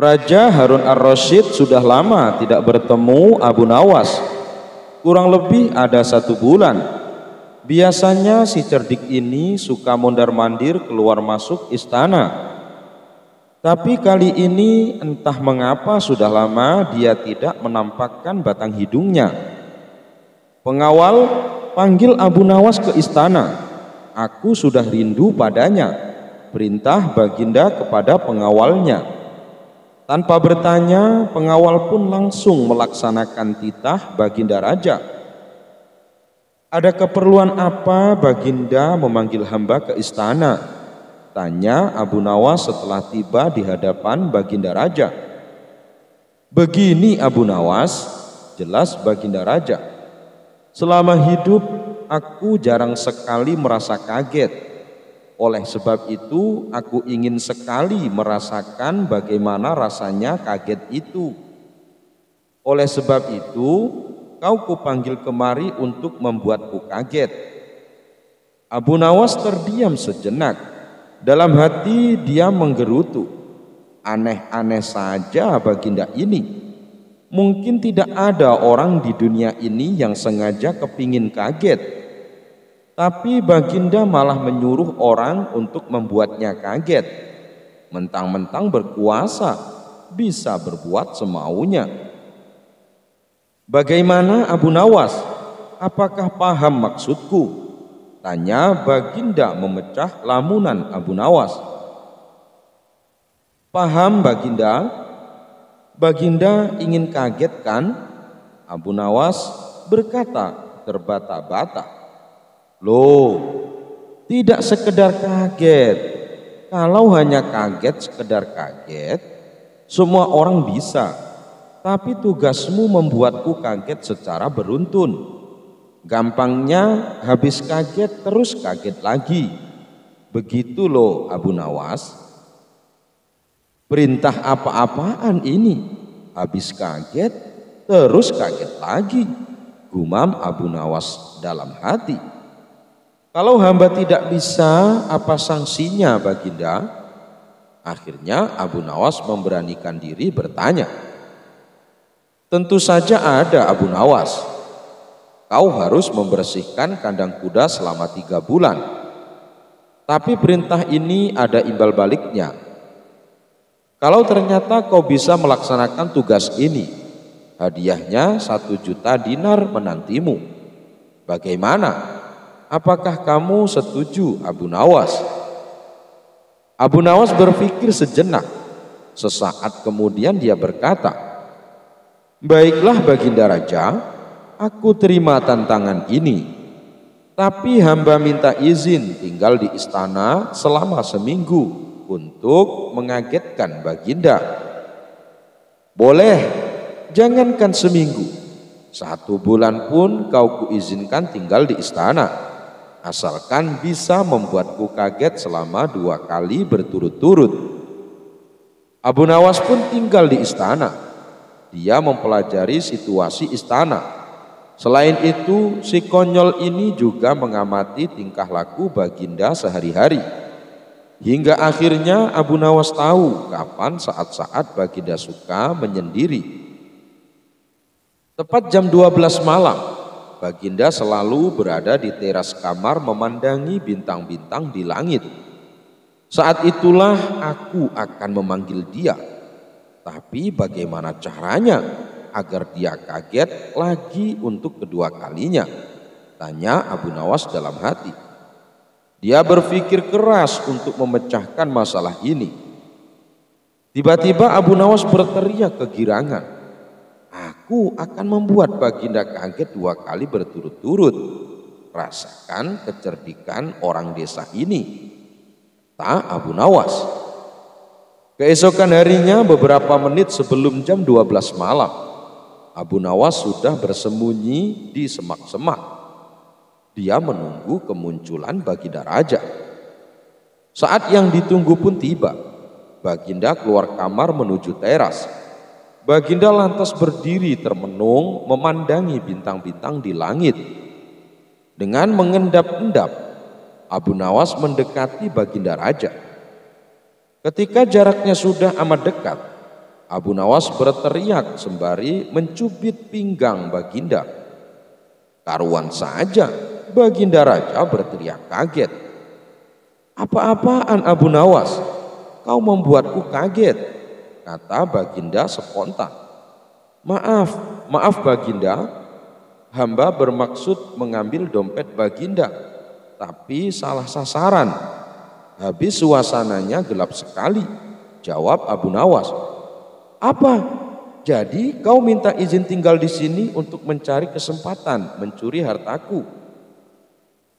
Raja Harun ar-Rasyid sudah lama tidak bertemu Abu Nawas. Kurang lebih ada satu bulan. Biasanya si cerdik ini suka mondar-mandir keluar masuk istana. Tapi kali ini entah mengapa sudah lama dia tidak menampakkan batang hidungnya. Pengawal panggil Abu Nawas ke istana. Aku sudah rindu padanya. Perintah baginda kepada pengawalnya. Tanpa bertanya, pengawal pun langsung melaksanakan titah Baginda Raja. Ada keperluan apa Baginda memanggil hamba ke istana? Tanya Abu Nawas setelah tiba di hadapan Baginda Raja. Begini Abu Nawas, jelas Baginda Raja. Selama hidup aku jarang sekali merasa kaget oleh sebab itu, aku ingin sekali merasakan bagaimana rasanya kaget itu. Oleh sebab itu, kau kupanggil kemari untuk membuatku kaget. Abu Nawas terdiam sejenak. Dalam hati dia menggerutu. Aneh-aneh saja baginda ini. Mungkin tidak ada orang di dunia ini yang sengaja kepingin kaget tapi Baginda malah menyuruh orang untuk membuatnya kaget. Mentang-mentang berkuasa, bisa berbuat semaunya. Bagaimana Abu Nawas? Apakah paham maksudku? Tanya Baginda memecah lamunan Abu Nawas. Paham Baginda? Baginda ingin kagetkan? Abu Nawas berkata terbata-bata. Loh, tidak sekedar kaget. Kalau hanya kaget, sekedar kaget, semua orang bisa. Tapi tugasmu membuatku kaget secara beruntun. Gampangnya habis kaget terus kaget lagi. Begitu loh Abu Nawas. Perintah apa-apaan ini? Habis kaget terus kaget lagi. Gumam Abu Nawas dalam hati. Kalau hamba tidak bisa, apa sanksinya baginda? Akhirnya Abu Nawas memberanikan diri bertanya. Tentu saja ada Abu Nawas. Kau harus membersihkan kandang kuda selama tiga bulan. Tapi perintah ini ada imbal baliknya. Kalau ternyata kau bisa melaksanakan tugas ini, hadiahnya satu juta dinar menantimu. Bagaimana? Apakah kamu setuju Abu Nawas? Abu Nawas berpikir sejenak. Sesaat kemudian dia berkata, Baiklah baginda raja, aku terima tantangan ini. Tapi hamba minta izin tinggal di istana selama seminggu untuk mengagetkan baginda. Boleh, jangankan seminggu. Satu bulan pun kau kuizinkan tinggal di istana asalkan bisa membuatku kaget selama dua kali berturut-turut. Abu Nawas pun tinggal di istana. Dia mempelajari situasi istana. Selain itu, si konyol ini juga mengamati tingkah laku Baginda sehari-hari. Hingga akhirnya Abu Nawas tahu kapan saat-saat Baginda suka menyendiri. Tepat jam 12 malam, Baginda selalu berada di teras kamar memandangi bintang-bintang di langit. Saat itulah aku akan memanggil dia. Tapi bagaimana caranya agar dia kaget lagi untuk kedua kalinya? Tanya Abu Nawas dalam hati. Dia berpikir keras untuk memecahkan masalah ini. Tiba-tiba Abu Nawas berteriak kegirangan. Aku akan membuat baginda kaget dua kali berturut-turut. Rasakan kecerdikan orang desa ini. Tak Abu Nawas. Keesokan harinya beberapa menit sebelum jam 12 malam. Abu Nawas sudah bersembunyi di semak-semak. Dia menunggu kemunculan Baginda Raja. Saat yang ditunggu pun tiba. Baginda keluar kamar menuju teras Baginda lantas berdiri termenung memandangi bintang-bintang di langit. Dengan mengendap-endap, Abu Nawas mendekati Baginda Raja. Ketika jaraknya sudah amat dekat, Abu Nawas berteriak sembari mencubit pinggang Baginda. Karuan saja Baginda Raja berteriak kaget. Apa-apaan Abu Nawas? Kau membuatku kaget, kata Baginda spontan. Maaf, maaf Baginda, hamba bermaksud mengambil dompet Baginda, tapi salah sasaran. Habis suasananya gelap sekali, jawab Abu Nawas. Apa? Jadi kau minta izin tinggal di sini untuk mencari kesempatan mencuri hartaku.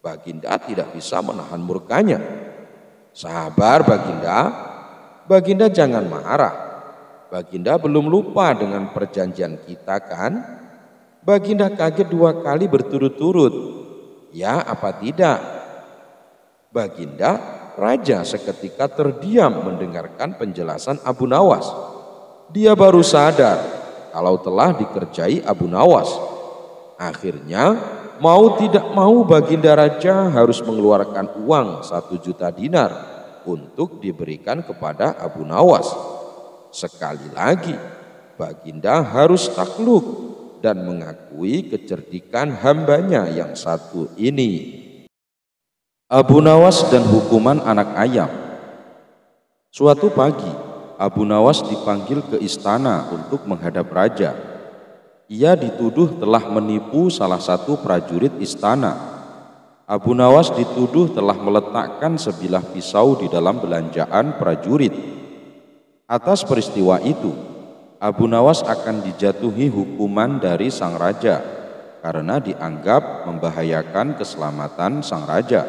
Baginda tidak bisa menahan murkanya. Sabar Baginda, Baginda jangan marah. Baginda belum lupa dengan perjanjian kita kan? Baginda kaget dua kali berturut-turut. Ya apa tidak? Baginda, raja seketika terdiam mendengarkan penjelasan Abu Nawas. Dia baru sadar kalau telah dikerjai Abu Nawas. Akhirnya mau tidak mau Baginda Raja harus mengeluarkan uang satu juta dinar untuk diberikan kepada Abu Nawas. Sekali lagi, Baginda harus takluk dan mengakui kecerdikan hambanya yang satu ini. Abu Nawas dan hukuman anak ayam. Suatu pagi, Abu Nawas dipanggil ke istana untuk menghadap raja. Ia dituduh telah menipu salah satu prajurit istana. Abu Nawas dituduh telah meletakkan sebilah pisau di dalam belanjaan prajurit Atas peristiwa itu, Abu Nawas akan dijatuhi hukuman dari sang raja karena dianggap membahayakan keselamatan sang raja.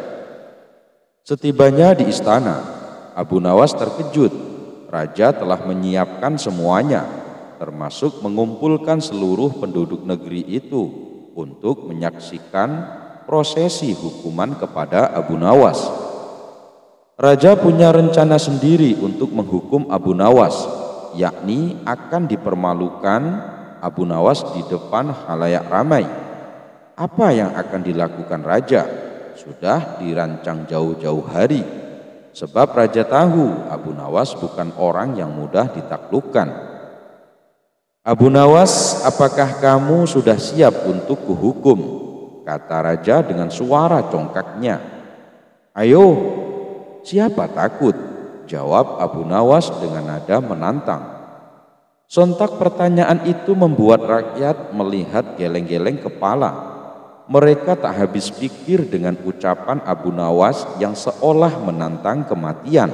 Setibanya di istana, Abu Nawas terkejut. Raja telah menyiapkan semuanya, termasuk mengumpulkan seluruh penduduk negeri itu untuk menyaksikan prosesi hukuman kepada Abu Nawas. Raja punya rencana sendiri untuk menghukum Abu Nawas, yakni akan dipermalukan Abu Nawas di depan halayak ramai. Apa yang akan dilakukan raja? Sudah dirancang jauh-jauh hari. Sebab raja tahu Abu Nawas bukan orang yang mudah ditaklukkan. Abu Nawas, apakah kamu sudah siap untuk kuhukum? Kata raja dengan suara congkaknya. Ayo, Siapa takut? Jawab Abu Nawas dengan nada menantang. Sontak pertanyaan itu membuat rakyat melihat geleng-geleng kepala. Mereka tak habis pikir dengan ucapan Abu Nawas yang seolah menantang kematian.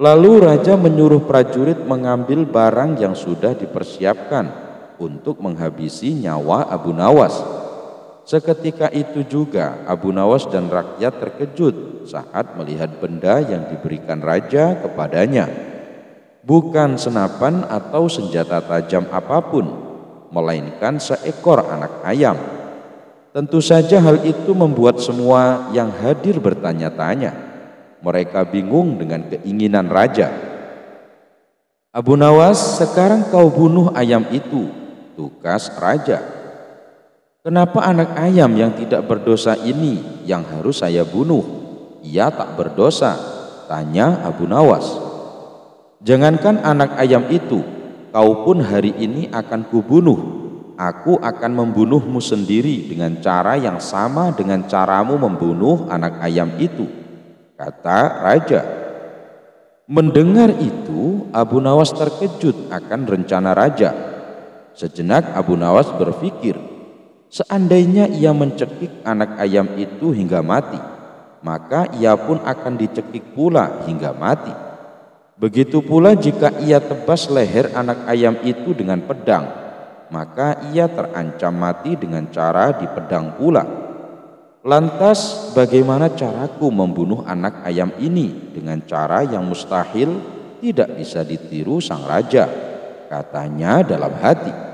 Lalu raja menyuruh prajurit mengambil barang yang sudah dipersiapkan untuk menghabisi nyawa Abu Nawas. Seketika itu juga Abu Nawas dan rakyat terkejut saat melihat benda yang diberikan raja kepadanya. Bukan senapan atau senjata tajam apa pun, melainkan seekor anak ayam. Tentu saja hal itu membuat semua yang hadir bertanya-tanya. Mereka bingung dengan keinginan raja. Abu Nawas, sekarang kau bunuh ayam itu, tugas raja. Kenapa anak ayam yang tidak berdosa ini yang harus saya bunuh? Ia tak berdosa, tanya Abu Nawas. Jangankan anak ayam itu, kau pun hari ini akan kubunuh. Aku akan membunuhmu sendiri dengan cara yang sama dengan caramu membunuh anak ayam itu, kata raja. Mendengar itu, Abu Nawas terkejut akan rencana raja. Sejenak Abu Nawas berpikir, Seandainya ia mencekik anak ayam itu hingga mati, maka ia pun akan dicekik pula hingga mati. Begitu pula jika ia tebas leher anak ayam itu dengan pedang, maka ia terancam mati dengan cara dipedang pula. Lantas bagaimana caraku membunuh anak ayam ini dengan cara yang mustahil tidak bisa ditiru sang raja? Katanya dalam hati.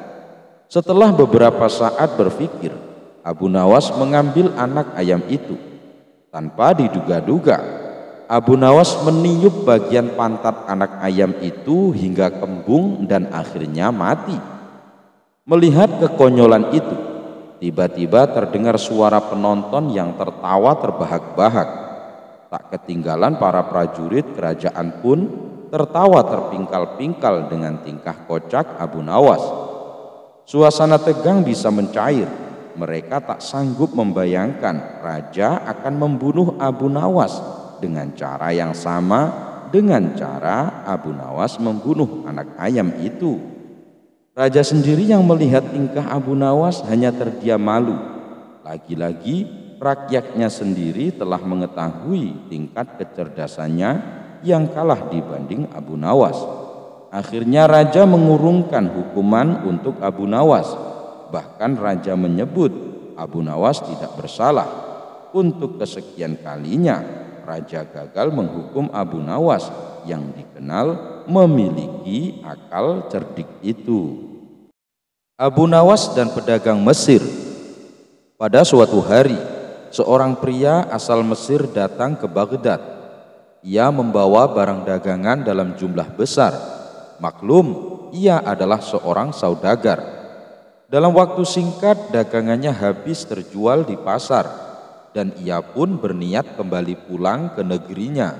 Setelah beberapa saat berpikir, Abu Nawas mengambil anak ayam itu. Tanpa diduga-duga, Abu Nawas meniup bagian pantat anak ayam itu hingga kembung dan akhirnya mati. Melihat kekonyolan itu, tiba-tiba terdengar suara penonton yang tertawa terbahak-bahak. Tak ketinggalan para prajurit kerajaan pun tertawa terpingkal-pingkal dengan tingkah kocak Abu Nawas. Suasana tegang bisa mencair. Mereka tak sanggup membayangkan raja akan membunuh Abu Nawas dengan cara yang sama dengan cara Abu Nawas membunuh anak ayam itu. Raja sendiri yang melihat tingkah Abu Nawas hanya terdiam malu. Lagi-lagi rakyatnya sendiri telah mengetahui tingkat kecerdasannya yang kalah dibanding Abu Nawas. Akhirnya raja mengurungkan hukuman untuk Abu Nawas. Bahkan raja menyebut Abu Nawas tidak bersalah. Untuk kesekian kalinya raja gagal menghukum Abu Nawas yang dikenal memiliki akal cerdik itu. Abu Nawas dan pedagang Mesir. Pada suatu hari, seorang pria asal Mesir datang ke Baghdad. Ia membawa barang dagangan dalam jumlah besar. Maklum, ia adalah seorang saudagar. Dalam waktu singkat, dagangannya habis terjual di pasar, dan ia pun berniat kembali pulang ke negerinya.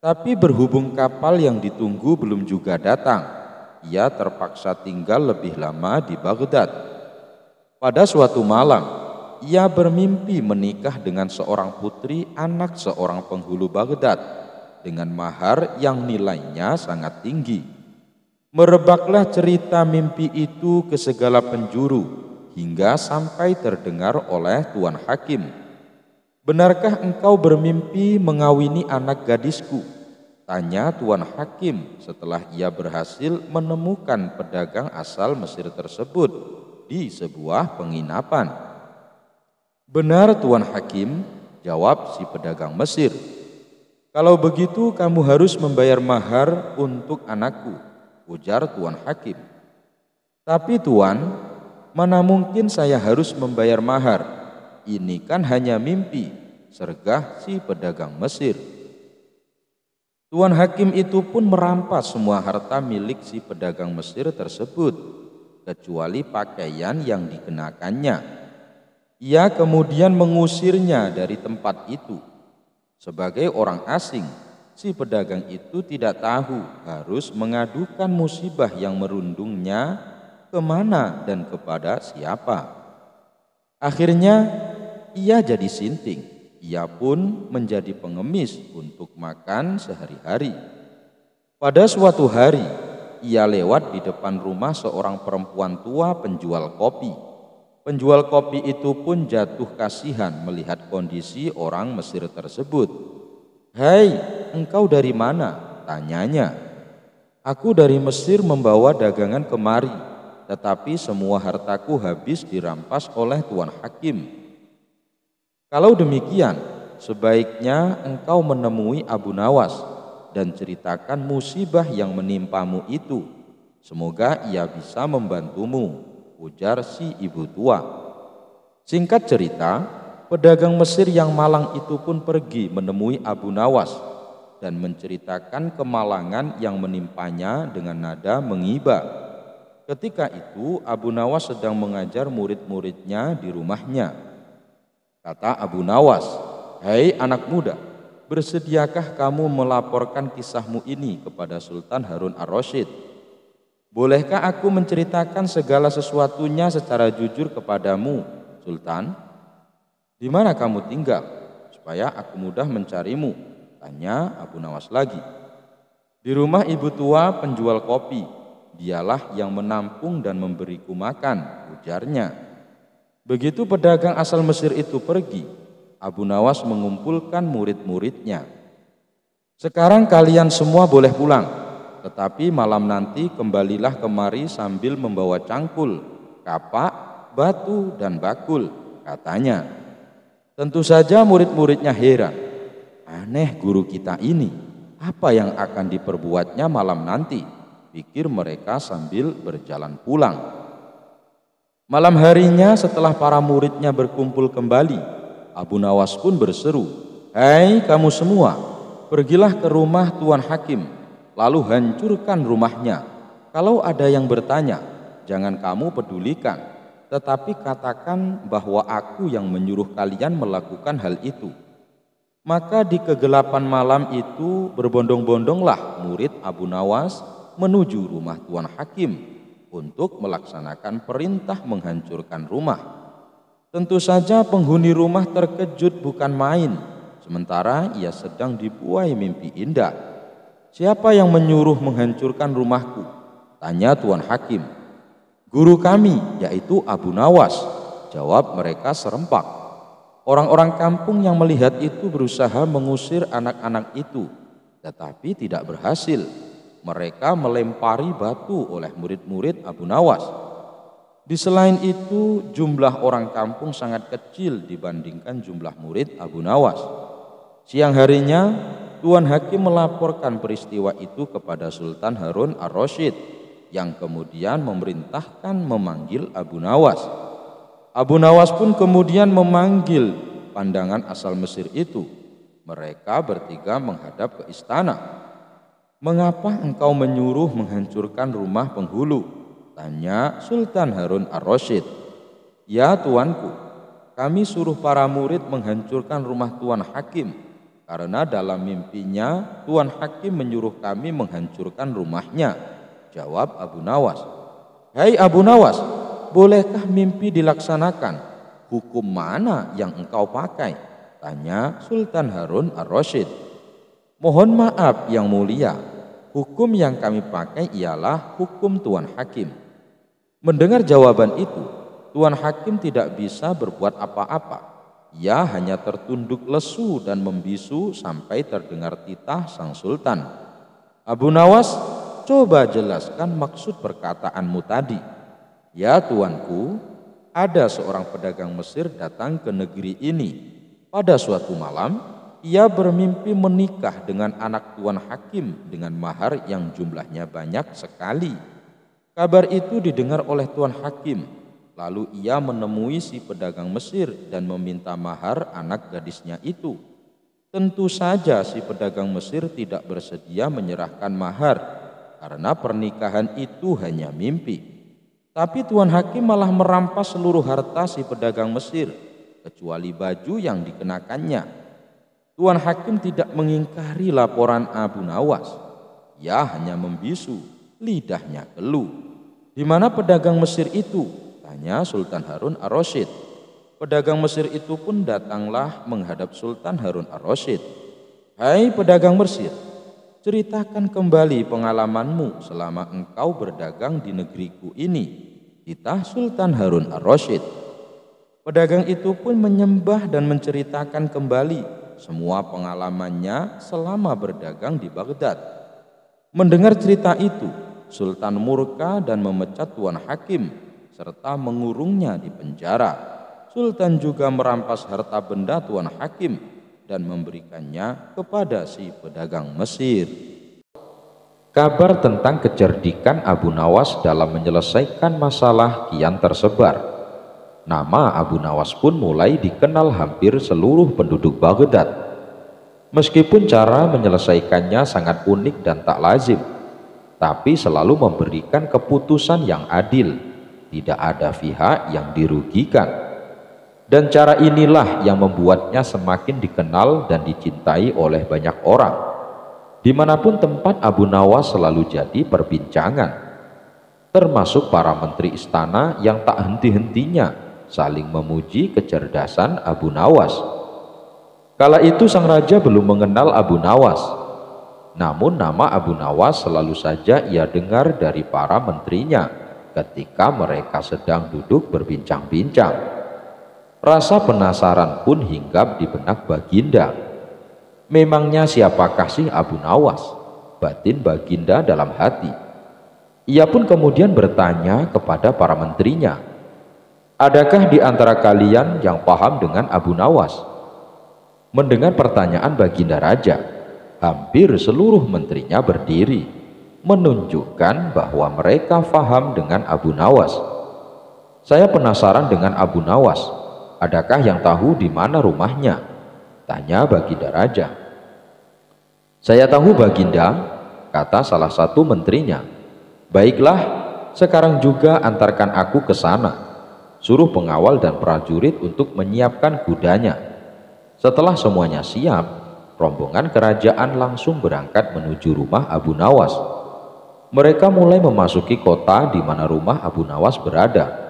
Tapi berhubung kapal yang ditunggu belum juga datang, ia terpaksa tinggal lebih lama di Baghdad. Pada suatu malam, ia bermimpi menikah dengan seorang putri anak seorang penghulu Baghdad dengan mahar yang nilainya sangat tinggi. Merebaklah cerita mimpi itu ke segala penjuru hingga sampai terdengar oleh Tuan Hakim. Benarkah engkau bermimpi mengawini anak gadisku? Tanya Tuan Hakim setelah ia berhasil menemukan pedagang asal Mesir tersebut di sebuah penginapan. Benar Tuan Hakim, jawab si pedagang Mesir. Kalau begitu kamu harus membayar mahar untuk anakku, ujar Tuan Hakim. Tapi Tuan, mana mungkin saya harus membayar mahar? Ini kan hanya mimpi, sergah si pedagang Mesir. Tuan Hakim itu pun merampas semua harta milik si pedagang Mesir tersebut, kecuali pakaian yang dikenakannya. Ia kemudian mengusirnya dari tempat itu. Sebagai orang asing, si pedagang itu tidak tahu harus mengadukan musibah yang merundungnya ke mana dan kepada siapa. Akhirnya ia jadi sinting ia pun menjadi pengemis untuk makan sehari-hari. Pada suatu hari, ia lewat di depan rumah seorang perempuan tua penjual kopi. Penjual kopi itu pun jatuh kasihan melihat kondisi orang Mesir tersebut. "Hei, engkau dari mana?" tanyanya. "Aku dari Mesir membawa dagangan kemari, tetapi semua hartaku habis dirampas oleh tuan hakim." Kalau demikian, sebaiknya engkau menemui Abu Nawas dan ceritakan musibah yang menimpamu itu. Semoga ia bisa membantumu, ujar si ibu tua. Singkat cerita, pedagang Mesir yang malang itu pun pergi menemui Abu Nawas dan menceritakan kemalangan yang menimpanya dengan nada mengiba. Ketika itu Abu Nawas sedang mengajar murid-muridnya di rumahnya. Kata Abu Nawas, Hai anak muda, bersediakah kamu melaporkan kisahmu ini kepada Sultan Harun ar-Rasyid? Bolehkah aku menceritakan segala sesuatunya secara jujur kepadamu, Sultan? Di mana kamu tinggal? Supaya aku mudah mencarimu. Tanya Abu Nawas lagi. Di rumah ibu tua penjual kopi. Dialah yang menampung dan memberiku makan, ujarnya. Begitu pedagang asal Mesir itu pergi, Abu Nawas mengumpulkan murid-muridnya. Sekarang kalian semua boleh pulang, tetapi malam nanti kembalilah kemari sambil membawa cangkul, kapak, batu, dan bakul, katanya. Tentu saja murid-muridnya heran. Aneh guru kita ini, apa yang akan diperbuatnya malam nanti? Pikir mereka sambil berjalan pulang. Malam harinya setelah para muridnya berkumpul kembali, Abu Nawas pun berseru, Hai kamu semua, pergilah ke rumah Tuan Hakim, lalu hancurkan rumahnya. Kalau ada yang bertanya, jangan kamu pedulikan, tetapi katakan bahwa aku yang menyuruh kalian melakukan hal itu. Maka di kegelapan malam itu berbondong-bondonglah murid Abu Nawas menuju rumah Tuan Hakim untuk melaksanakan perintah menghancurkan rumah. Tentu saja penghuni rumah terkejut bukan main, sementara ia sedang dibuai mimpi indah. Siapa yang menyuruh menghancurkan rumahku? Tanya Tuan Hakim. Guru kami, yaitu Abu Nawas. Jawab mereka serempak. Orang-orang kampung yang melihat itu berusaha mengusir anak-anak itu, tetapi tidak berhasil. Mereka melempari batu oleh murid-murid Abu Nawas. Di selain itu, jumlah orang kampung sangat kecil dibandingkan jumlah murid Abu Nawas. Siang harinya, Tuan Hakim melaporkan peristiwa itu kepada Sultan Harun ar-Rasyid yang kemudian memerintahkan memanggil Abu Nawas. Abu Nawas pun kemudian memanggil pandangan asal Mesir itu. Mereka bertiga menghadap ke istana. Mengapa engkau menyuruh menghancurkan rumah penghulu? Tanya Sultan Harun ar-Rasyid. Ya tuanku, kami suruh para murid menghancurkan rumah Tuan Hakim. Karena dalam mimpinya Tuan Hakim menyuruh kami menghancurkan rumahnya. Jawab Abu Nawas. Hai Abu Nawas, bolehkah mimpi dilaksanakan? Hukum mana yang engkau pakai? Tanya Sultan Harun ar-Rasyid. Mohon maaf yang mulia, hukum yang kami pakai ialah hukum Tuan Hakim. Mendengar jawaban itu, Tuan Hakim tidak bisa berbuat apa-apa. Ia hanya tertunduk lesu dan membisu sampai terdengar titah sang sultan. Abu Nawas, coba jelaskan maksud perkataanmu tadi. Ya tuanku, ada seorang pedagang Mesir datang ke negeri ini. Pada suatu malam, ia bermimpi menikah dengan anak tuan hakim dengan mahar yang jumlahnya banyak sekali. Kabar itu didengar oleh tuan hakim. Lalu ia menemui si pedagang Mesir dan meminta mahar anak gadisnya itu. Tentu saja si pedagang Mesir tidak bersedia menyerahkan mahar karena pernikahan itu hanya mimpi. Tapi Tuan Hakim malah merampas seluruh harta si pedagang Mesir, kecuali baju yang dikenakannya. Tuan Hakim tidak mengingkari laporan Abu Nawas. Ia hanya membisu, lidahnya keluh. Di mana pedagang Mesir itu? Tanya Sultan Harun ar-Rasyid. Pedagang Mesir itu pun datanglah menghadap Sultan Harun ar-Rasyid. Hai pedagang Mesir, ceritakan kembali pengalamanmu selama engkau berdagang di negeriku ini titah Sultan Harun ar-Rasyid. Pedagang itu pun menyembah dan menceritakan kembali semua pengalamannya selama berdagang di Baghdad. Mendengar cerita itu, Sultan murka dan memecat Tuan Hakim serta mengurungnya di penjara. Sultan juga merampas harta benda Tuan Hakim dan memberikannya kepada si pedagang Mesir. Kabar tentang kecerdikan Abu Nawas dalam menyelesaikan masalah kian tersebar. Nama Abu Nawas pun mulai dikenal hampir seluruh penduduk Baghdad. Meskipun cara menyelesaikannya sangat unik dan tak lazim, tapi selalu memberikan keputusan yang adil, tidak ada pihak yang dirugikan. Dan cara inilah yang membuatnya semakin dikenal dan dicintai oleh banyak orang Di mana pun tempat Abu Nawas selalu jadi perbincangan, termasuk para menteri istana yang tak henti-hentinya saling memuji kecerdasan Abu Nawas. Kala itu sang raja belum mengenal Abu Nawas, namun nama Abu Nawas selalu saja ia dengar dari para menterinya ketika mereka sedang duduk berbincang-bincang. Rasa penasaran pun hinggap di benak Baginda Memangnya siapakah sih Abu Nawas? Batin Baginda dalam hati. Ia pun kemudian bertanya kepada para menterinya, Adakah di antara kalian yang paham dengan Abu Nawas? Mendengar pertanyaan Baginda Raja, hampir seluruh menterinya berdiri, menunjukkan bahwa mereka paham dengan Abu Nawas. Saya penasaran dengan Abu Nawas. Adakah yang tahu di mana rumahnya? Tanya Baginda Raja. Saya tahu Baginda, kata salah satu menterinya. Baiklah, sekarang juga antarkan aku ke sana. Suruh pengawal dan prajurit untuk menyiapkan kudanya. Setelah semuanya siap, rombongan kerajaan langsung berangkat menuju rumah Abu Nawas. Mereka mulai memasuki kota di mana rumah Abu Nawas berada.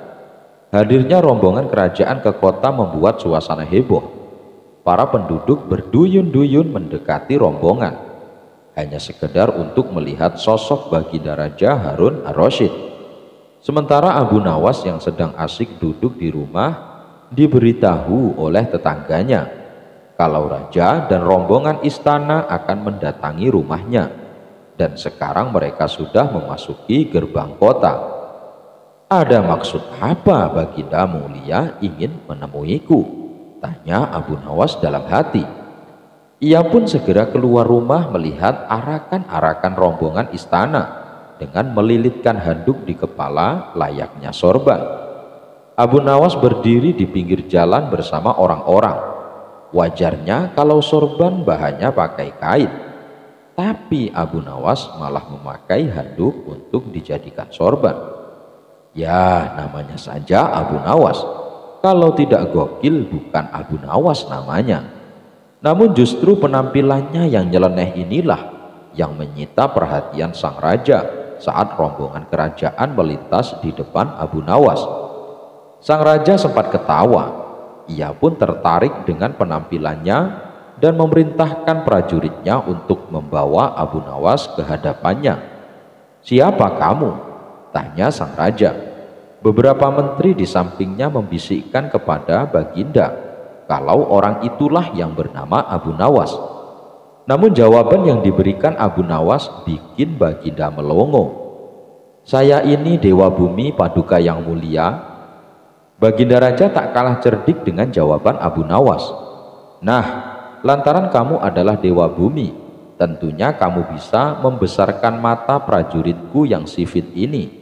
Hadirnya rombongan kerajaan ke kota membuat suasana heboh. Para penduduk berduyun-duyun mendekati rombongan. Hanya sekedar untuk melihat sosok baginda Raja Harun ar-Rasyid. Sementara Abu Nawas yang sedang asik duduk di rumah diberitahu oleh tetangganya kalau raja dan rombongan istana akan mendatangi rumahnya dan sekarang mereka sudah memasuki gerbang kota. Ada maksud apa baginda mulia ingin menemuiku? Tanya Abu Nawas dalam hati. Ia pun segera keluar rumah melihat arakan-arakan rombongan istana dengan melilitkan handuk di kepala layaknya sorban. Abu Nawas berdiri di pinggir jalan bersama orang-orang Wajarnya kalau sorban bahannya pakai kain. Tapi Abu Nawas malah memakai handuk untuk dijadikan sorban. Ya namanya saja Abu Nawas. Kalau tidak gokil bukan Abu Nawas namanya. Namun justru penampilannya yang nyeleneh inilah yang menyita perhatian sang raja saat rombongan kerajaan melintas di depan Abu Nawas. Sang raja sempat ketawa ia pun tertarik dengan penampilannya dan memerintahkan prajuritnya untuk membawa Abu Nawas ke hadapannya. Siapa kamu? Tanya sang raja. Beberapa menteri di sampingnya membisikkan kepada Baginda kalau orang itulah yang bernama Abu Nawas. Namun jawaban yang diberikan Abu Nawas bikin Baginda melongo. Saya ini Dewa Bumi Paduka yang mulia Baginda Raja tak kalah cerdik dengan jawaban Abu Nawas. Nah, lantaran kamu adalah dewa bumi, tentunya kamu bisa membesarkan mata prajuritku yang sifit ini.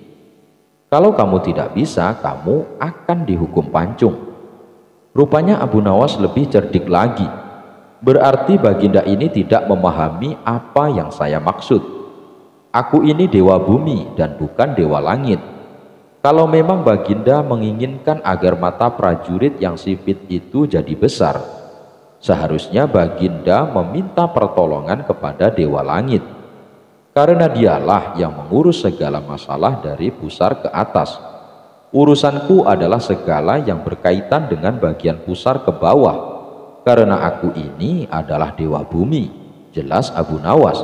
Kalau kamu tidak bisa, kamu akan dihukum pancung. Rupanya Abu Nawas lebih cerdik lagi. Berarti baginda ini tidak memahami apa yang saya maksud. Aku ini dewa bumi dan bukan dewa langit kalau memang Baginda menginginkan agar mata prajurit yang sipit itu jadi besar, seharusnya Baginda meminta pertolongan kepada Dewa Langit. Karena dialah yang mengurus segala masalah dari pusar ke atas. Urusanku adalah segala yang berkaitan dengan bagian pusar ke bawah. Karena aku ini adalah Dewa Bumi, jelas Abu Nawas.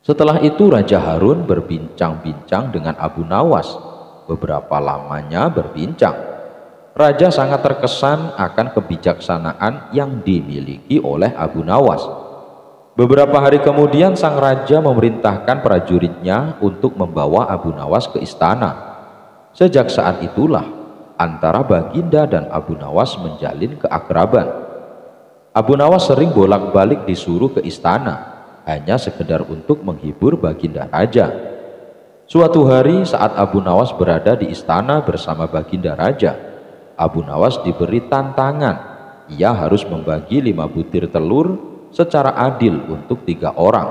Setelah itu Raja Harun berbincang-bincang dengan Abu Nawas. Beberapa lamanya berbincang. Raja sangat terkesan akan kebijaksanaan yang dimiliki oleh Abu Nawas. Beberapa hari kemudian sang raja memerintahkan prajuritnya untuk membawa Abu Nawas ke istana. Sejak saat itulah antara Baginda dan Abu Nawas menjalin keakraban. Abu Nawas sering bolak-balik disuruh ke istana hanya sekedar untuk menghibur Baginda Raja. Suatu hari saat Abu Nawas berada di istana bersama Baginda Raja, Abu Nawas diberi tantangan. Ia harus membagi lima butir telur secara adil untuk tiga orang.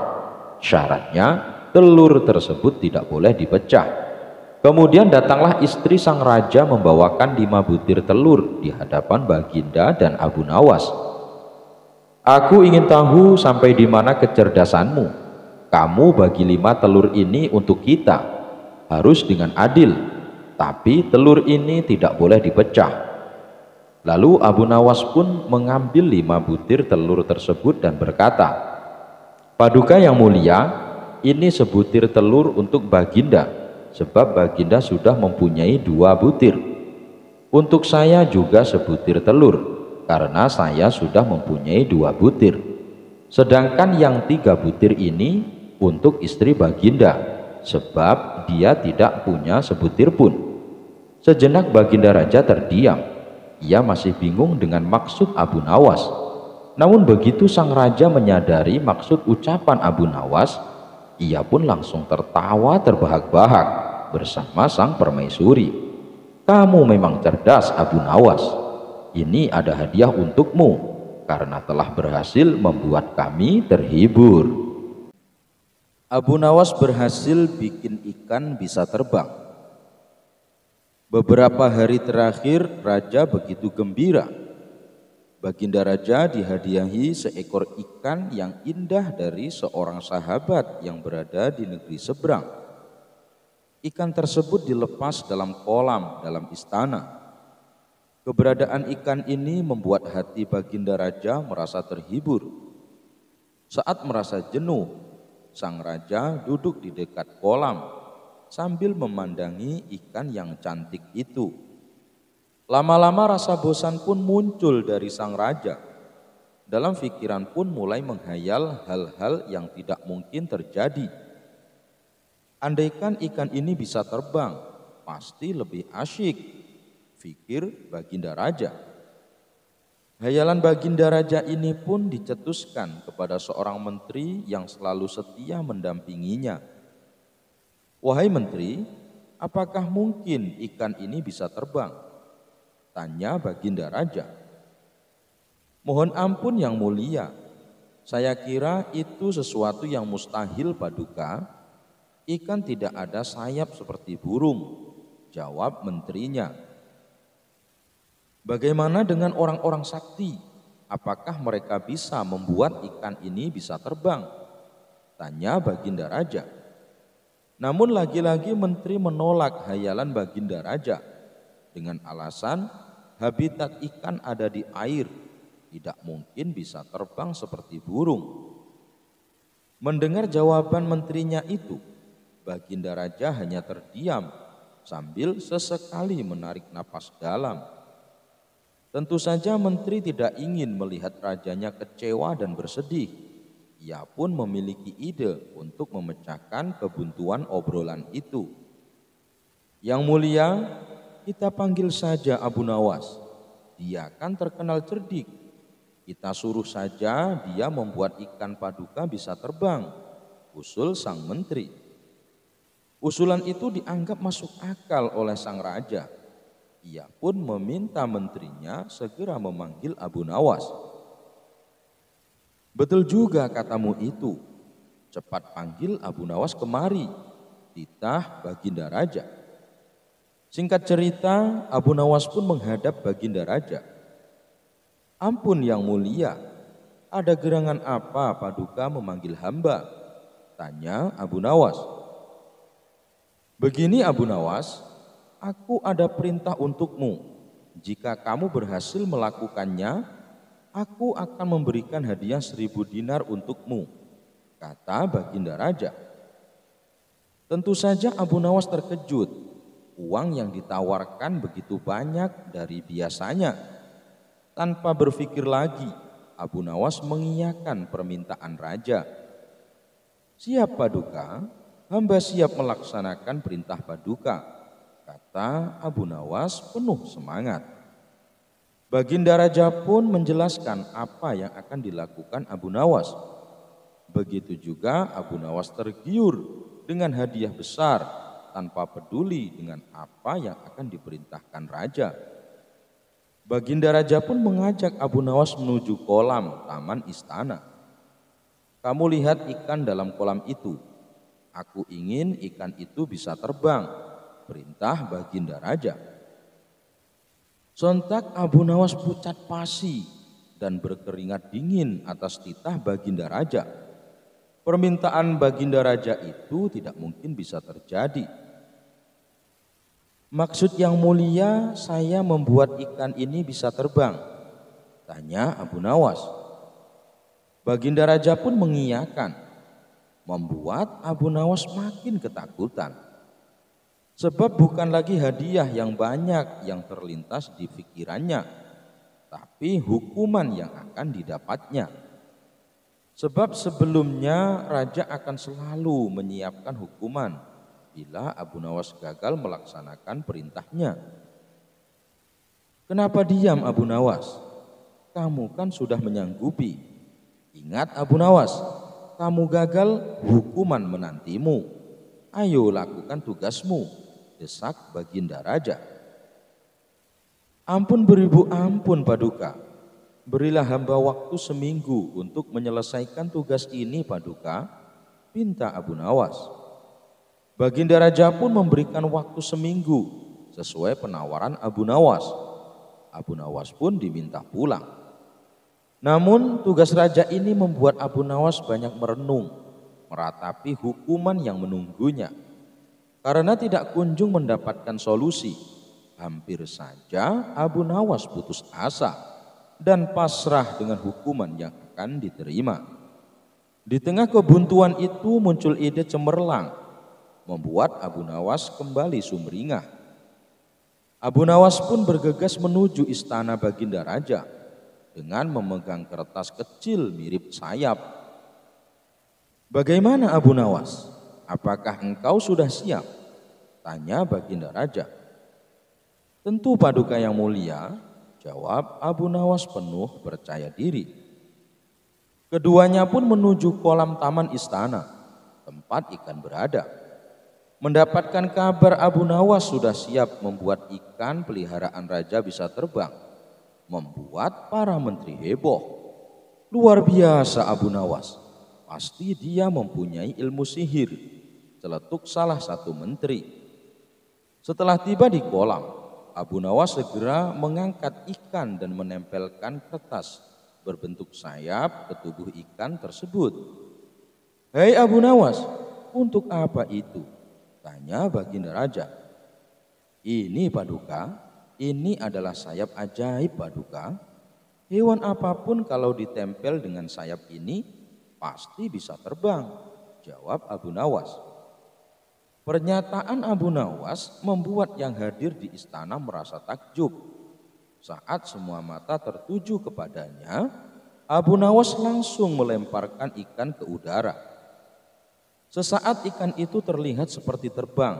Syaratnya, telur tersebut tidak boleh dipecah. Kemudian datanglah istri sang raja membawakan lima butir telur di hadapan Baginda dan Abu Nawas. Aku ingin tahu sampai di mana kecerdasanmu. Kamu bagi lima telur ini untuk kita, harus dengan adil, tapi telur ini tidak boleh dipecah. Lalu Abu Nawas pun mengambil lima butir telur tersebut dan berkata, Paduka yang mulia, ini sebutir telur untuk Baginda, sebab Baginda sudah mempunyai dua butir. Untuk saya juga sebutir telur, karena saya sudah mempunyai dua butir. Sedangkan yang tiga butir ini untuk istri Baginda, sebab dia tidak punya sebutir pun. Sejenak Baginda Raja terdiam. Ia masih bingung dengan maksud Abu Nawas. Namun begitu sang raja menyadari maksud ucapan Abu Nawas, ia pun langsung tertawa terbahak-bahak bersama sang permaisuri. Kamu memang cerdas Abu Nawas ini ada hadiah untukmu karena telah berhasil membuat kami terhibur. Abu Nawas berhasil bikin ikan bisa terbang. Beberapa hari terakhir raja begitu gembira. Baginda Raja dihadiahi seekor ikan yang indah dari seorang sahabat yang berada di negeri seberang. Ikan tersebut dilepas dalam kolam dalam istana. Keberadaan ikan ini membuat hati Baginda Raja merasa terhibur. Saat merasa jenuh, sang raja duduk di dekat kolam sambil memandangi ikan yang cantik itu. Lama-lama rasa bosan pun muncul dari sang raja. Dalam pikiran pun mulai menghayal hal-hal yang tidak mungkin terjadi. Andaikan ikan ini bisa terbang, pasti lebih asyik. Fikir Baginda Raja. Hayalan Baginda Raja ini pun dicetuskan kepada seorang menteri yang selalu setia mendampinginya. Wahai menteri, apakah mungkin ikan ini bisa terbang? Tanya Baginda Raja. Mohon ampun yang mulia, saya kira itu sesuatu yang mustahil paduka. Ikan tidak ada sayap seperti burung, jawab menterinya. Bagaimana dengan orang-orang sakti? Apakah mereka bisa membuat ikan ini bisa terbang? Tanya Baginda Raja. Namun lagi-lagi menteri menolak hayalan Baginda Raja dengan alasan habitat ikan ada di air, tidak mungkin bisa terbang seperti burung. Mendengar jawaban menterinya itu, Baginda Raja hanya terdiam sambil sesekali menarik napas dalam. Tentu saja menteri tidak ingin melihat rajanya kecewa dan bersedih. Ia pun memiliki ide untuk memecahkan kebuntuan obrolan itu. Yang mulia, kita panggil saja Abu Nawas. Dia kan terkenal cerdik. Kita suruh saja dia membuat ikan paduka bisa terbang. Usul sang menteri. Usulan itu dianggap masuk akal oleh sang raja. Ia pun meminta menterinya segera memanggil Abu Nawas. Betul juga katamu itu. Cepat panggil Abu Nawas kemari. Titah Baginda Raja. Singkat cerita, Abu Nawas pun menghadap Baginda Raja. Ampun yang mulia, ada gerangan apa Paduka memanggil hamba? Tanya Abu Nawas. Begini Abu Nawas, aku ada perintah untukmu. Jika kamu berhasil melakukannya, aku akan memberikan hadiah seribu dinar untukmu. Kata Baginda Raja. Tentu saja Abu Nawas terkejut uang yang ditawarkan begitu banyak dari biasanya. Tanpa berpikir lagi, Abu Nawas mengiyakan permintaan raja. Siap paduka, hamba siap melaksanakan perintah paduka, kata Abu Nawas penuh semangat. Baginda Raja pun menjelaskan apa yang akan dilakukan Abu Nawas. Begitu juga Abu Nawas tergiur dengan hadiah besar tanpa peduli dengan apa yang akan diperintahkan raja. Baginda raja pun mengajak Abu Nawas menuju kolam taman istana. Kamu lihat ikan dalam kolam itu. Aku ingin ikan itu bisa terbang. Perintah Baginda raja. Sontak Abu Nawas pucat pasi dan berkeringat dingin atas titah Baginda Raja. Permintaan Baginda Raja itu tidak mungkin bisa terjadi Maksud yang mulia saya membuat ikan ini bisa terbang. Tanya Abu Nawas. Baginda Raja pun mengiyakan. Membuat Abu Nawas makin ketakutan. Sebab bukan lagi hadiah yang banyak yang terlintas di pikirannya. Tapi hukuman yang akan didapatnya. Sebab sebelumnya raja akan selalu menyiapkan hukuman bila Abu Nawas gagal melaksanakan perintahnya. Kenapa diam Abu Nawas? Kamu kan sudah menyanggupi. Ingat Abu Nawas, kamu gagal, hukuman menantimu. Ayo lakukan tugasmu, desak Baginda Raja. Ampun beribu ampun Paduka, berilah hamba waktu seminggu untuk menyelesaikan tugas ini Paduka, pinta Abu Nawas. Baginda Raja pun memberikan waktu seminggu sesuai penawaran Abu Nawas. Abu Nawas pun diminta pulang. Namun tugas raja ini membuat Abu Nawas banyak merenung, meratapi hukuman yang menunggunya. Karena tidak kunjung mendapatkan solusi, hampir saja Abu Nawas putus asa dan pasrah dengan hukuman yang akan diterima. Di tengah kebuntuan itu muncul ide cemerlang, membuat Abu Nawas kembali sumringah. Abu Nawas pun bergegas menuju istana Baginda Raja dengan memegang kertas kecil mirip sayap. Bagaimana Abu Nawas? Apakah engkau sudah siap? Tanya Baginda Raja. Tentu paduka yang mulia, jawab Abu Nawas penuh percaya diri. Keduanya pun menuju kolam taman istana, tempat ikan berada. Mendapatkan kabar Abu Nawas sudah siap membuat ikan peliharaan raja bisa terbang membuat para menteri heboh. Luar biasa Abu Nawas, pasti dia mempunyai ilmu sihir, celetuk salah satu menteri. Setelah tiba di kolam, Abu Nawas segera mengangkat ikan dan menempelkan kertas berbentuk sayap ke tubuh ikan tersebut. Hei Abu Nawas, untuk apa itu? Tanya Baginda Raja. Ini Paduka, ini adalah sayap ajaib paduka. Hewan apa pun kalau ditempel dengan sayap ini pasti bisa terbang. Jawab Abu Nawas. Pernyataan Abu Nawas membuat yang hadir di istana merasa takjub. Saat semua mata tertuju kepadanya, Abu Nawas langsung melemparkan ikan ke udara. Sesaat ikan itu terlihat seperti terbang.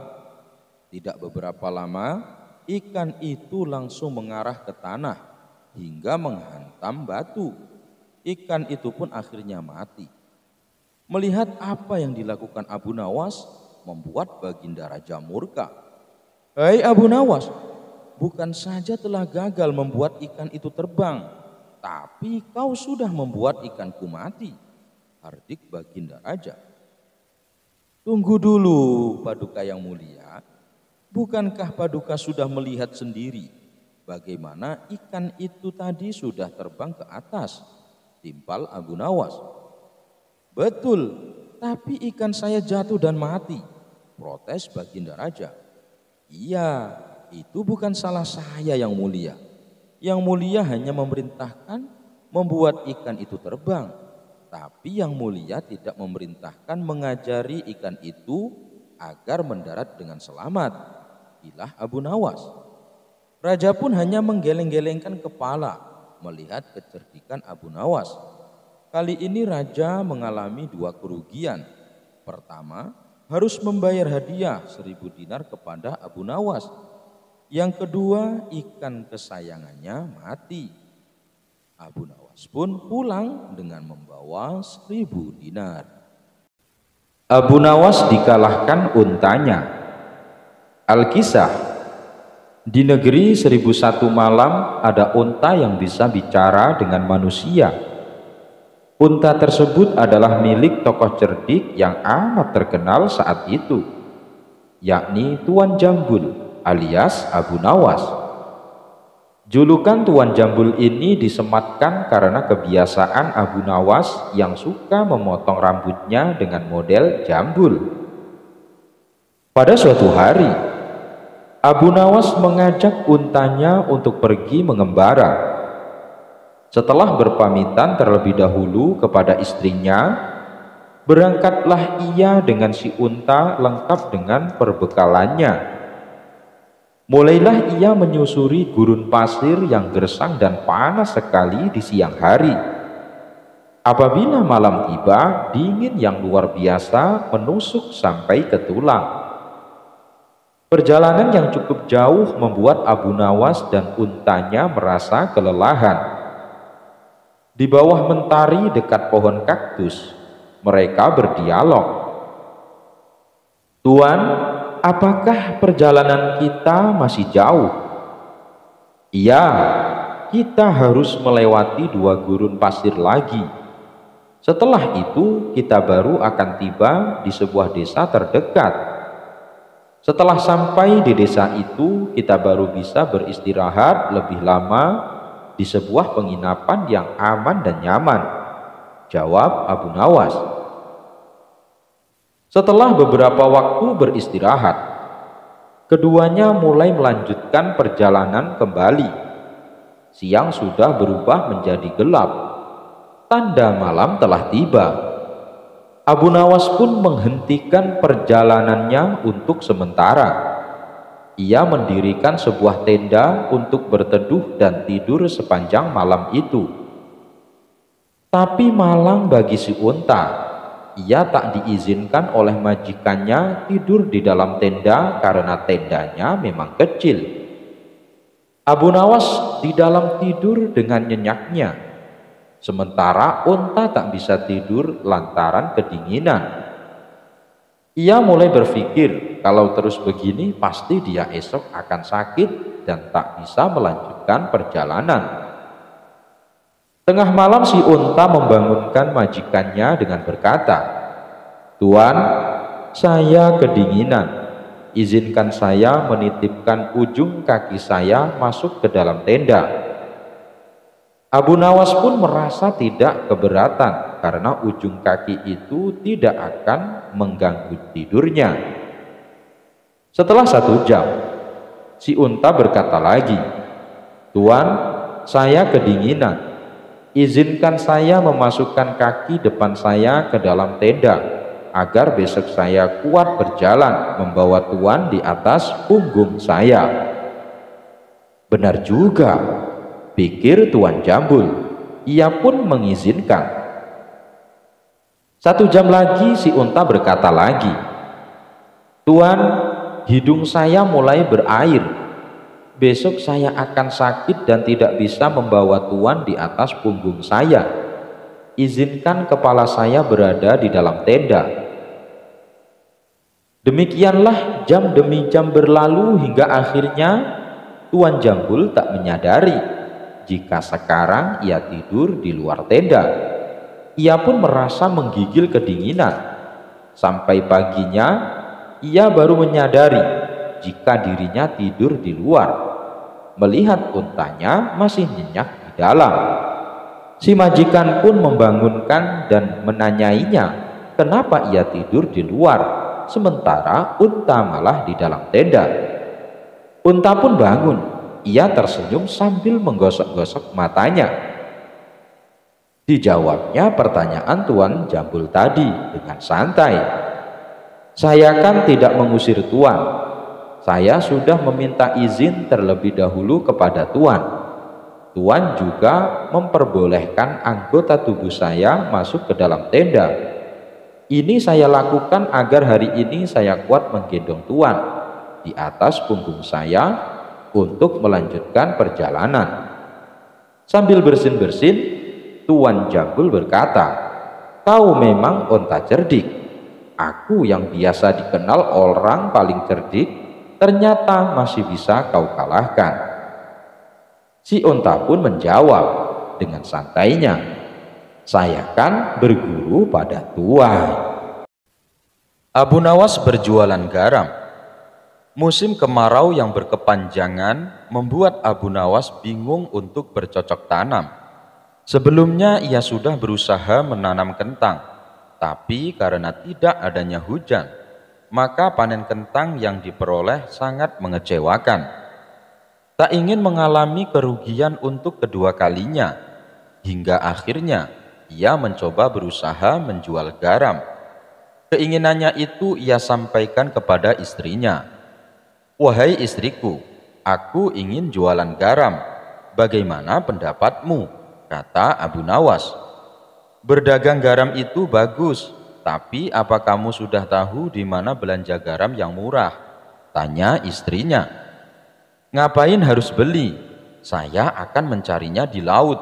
Tidak beberapa lama, ikan itu langsung mengarah ke tanah hingga menghantam batu. Ikan itu pun akhirnya mati. Melihat apa yang dilakukan Abu Nawas membuat Baginda Raja murka. Hei Abu Nawas, bukan saja telah gagal membuat ikan itu terbang, tapi kau sudah membuat ikanku mati. Hardik Baginda Raja. Tunggu dulu, Paduka yang mulia. Bukankah Paduka sudah melihat sendiri bagaimana ikan itu tadi sudah terbang ke atas? Timpal Abu Nawas. Betul, tapi ikan saya jatuh dan mati. Protes Baginda Raja. Iya, itu bukan salah saya yang mulia. Yang mulia hanya memerintahkan membuat ikan itu terbang. Tapi yang mulia tidak memerintahkan mengajari ikan itu agar mendarat dengan selamat ilah Abu Nawas. Raja pun hanya menggeleng-gelengkan kepala melihat kecerdikan Abu Nawas. Kali ini raja mengalami dua kerugian. Pertama, harus membayar hadiah seribu dinar kepada Abu Nawas. Yang kedua, ikan kesayangannya mati. Abu Nawas pun pulang dengan membawa seribu dinar. Abu Nawas dikalahkan untanya Al-Kisah Di negeri seribu satu malam ada unta yang bisa bicara dengan manusia. Unta tersebut adalah milik tokoh cerdik yang amat terkenal saat itu, yakni Tuan Jambul alias Abu Nawas. Julukan Tuan Jambul ini disematkan karena kebiasaan Abu Nawas yang suka memotong rambutnya dengan model jambul. Pada suatu hari, Abu Nawas mengajak untanya untuk pergi mengembara. Setelah berpamitan terlebih dahulu kepada istrinya, berangkatlah ia dengan si unta lengkap dengan perbekalannya. Mulailah ia menyusuri gurun pasir yang gersang dan panas sekali di siang hari. Apabila malam tiba, dingin yang luar biasa menusuk sampai ke tulang. Perjalanan yang cukup jauh membuat Abu Nawas dan untanya merasa kelelahan. Di bawah mentari dekat pohon kaktus, mereka berdialog. Tuan, apakah perjalanan kita masih jauh? Iya, kita harus melewati dua gurun pasir lagi. Setelah itu, kita baru akan tiba di sebuah desa terdekat setelah sampai di desa itu, kita baru bisa beristirahat lebih lama di sebuah penginapan yang aman dan nyaman. Jawab Abu Nawas. Setelah beberapa waktu beristirahat, keduanya mulai melanjutkan perjalanan kembali. Siang sudah berubah menjadi gelap. Tanda malam telah tiba. Abu Nawas pun menghentikan perjalanannya untuk sementara. Ia mendirikan sebuah tenda untuk berteduh dan tidur sepanjang malam itu. Tapi malang bagi si unta ia tak diizinkan oleh majikannya tidur di dalam tenda karena tendanya memang kecil. Abu Nawas di dalam tidur dengan nyenyaknya, sementara unta tak bisa tidur lantaran kedinginan. Ia mulai berpikir kalau terus begini pasti dia esok akan sakit dan tak bisa melanjutkan perjalanan. Tengah malam si unta membangunkan majikannya dengan berkata, Tuan, saya kedinginan. Izinkan saya menitipkan ujung kaki saya masuk ke dalam tenda. Abu Nawas pun merasa tidak keberatan karena ujung kaki itu tidak akan mengganggu tidurnya. Setelah satu jam, si unta berkata lagi, Tuan, saya kedinginan izinkan saya memasukkan kaki depan saya ke dalam tenda agar besok saya kuat berjalan membawa tuan di atas punggung saya. Benar juga, pikir tuan Jambul. Ia pun mengizinkan. Satu jam lagi si unta berkata lagi, Tuan, hidung saya mulai berair besok saya akan sakit dan tidak bisa membawa tuan di atas punggung saya. Izinkan kepala saya berada di dalam tenda. Demikianlah jam demi jam berlalu hingga akhirnya Tuan Jambul tak menyadari jika sekarang ia tidur di luar tenda. Ia pun merasa menggigil kedinginan. Sampai paginya ia baru menyadari jika dirinya tidur di luar melihat untanya masih nyenyak di dalam. Si majikan pun membangunkan dan menanyainya, kenapa ia tidur di luar, sementara unta malah di dalam tenda. Unta pun bangun, ia tersenyum sambil menggosok-gosok matanya. Dijawabnya pertanyaan Tuan Jambul tadi dengan santai. Saya kan tidak mengusir Tuan, saya sudah meminta izin terlebih dahulu kepada Tuan. Tuan juga memperbolehkan anggota tubuh saya masuk ke dalam tenda. Ini saya lakukan agar hari ini saya kuat menggendong Tuan di atas punggung saya untuk melanjutkan perjalanan. Sambil bersin-bersin, Tuan Jambul berkata, Kau memang onta cerdik. Aku yang biasa dikenal orang paling cerdik ternyata masih bisa kau kalahkan. Si unta pun menjawab dengan santainya, saya kan berguru pada tuan. Abu Nawas berjualan garam. Musim kemarau yang berkepanjangan membuat Abu Nawas bingung untuk bercocok tanam. Sebelumnya ia sudah berusaha menanam kentang, tapi karena tidak adanya hujan, maka panen kentang yang diperoleh sangat mengecewakan. Tak ingin mengalami kerugian untuk kedua kalinya, hingga akhirnya ia mencoba berusaha menjual garam. Keinginannya itu ia sampaikan kepada istrinya. Wahai istriku, aku ingin jualan garam. Bagaimana pendapatmu? Kata Abu Nawas. Berdagang garam itu bagus, tapi apa kamu sudah tahu di mana belanja garam yang murah? Tanya istrinya. Ngapain harus beli? Saya akan mencarinya di laut.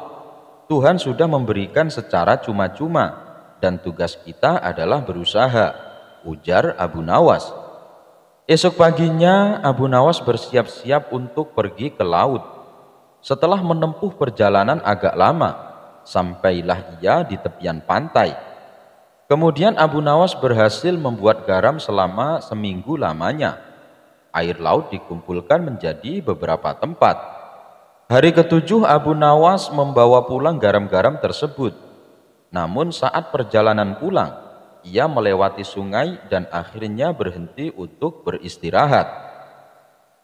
Tuhan sudah memberikan secara cuma-cuma dan tugas kita adalah berusaha. Ujar Abu Nawas. Esok paginya Abu Nawas bersiap-siap untuk pergi ke laut. Setelah menempuh perjalanan agak lama, sampailah ia di tepian pantai Kemudian Abu Nawas berhasil membuat garam selama seminggu lamanya. Air laut dikumpulkan menjadi beberapa tempat. Hari ketujuh Abu Nawas membawa pulang garam-garam tersebut. Namun saat perjalanan pulang, ia melewati sungai dan akhirnya berhenti untuk beristirahat.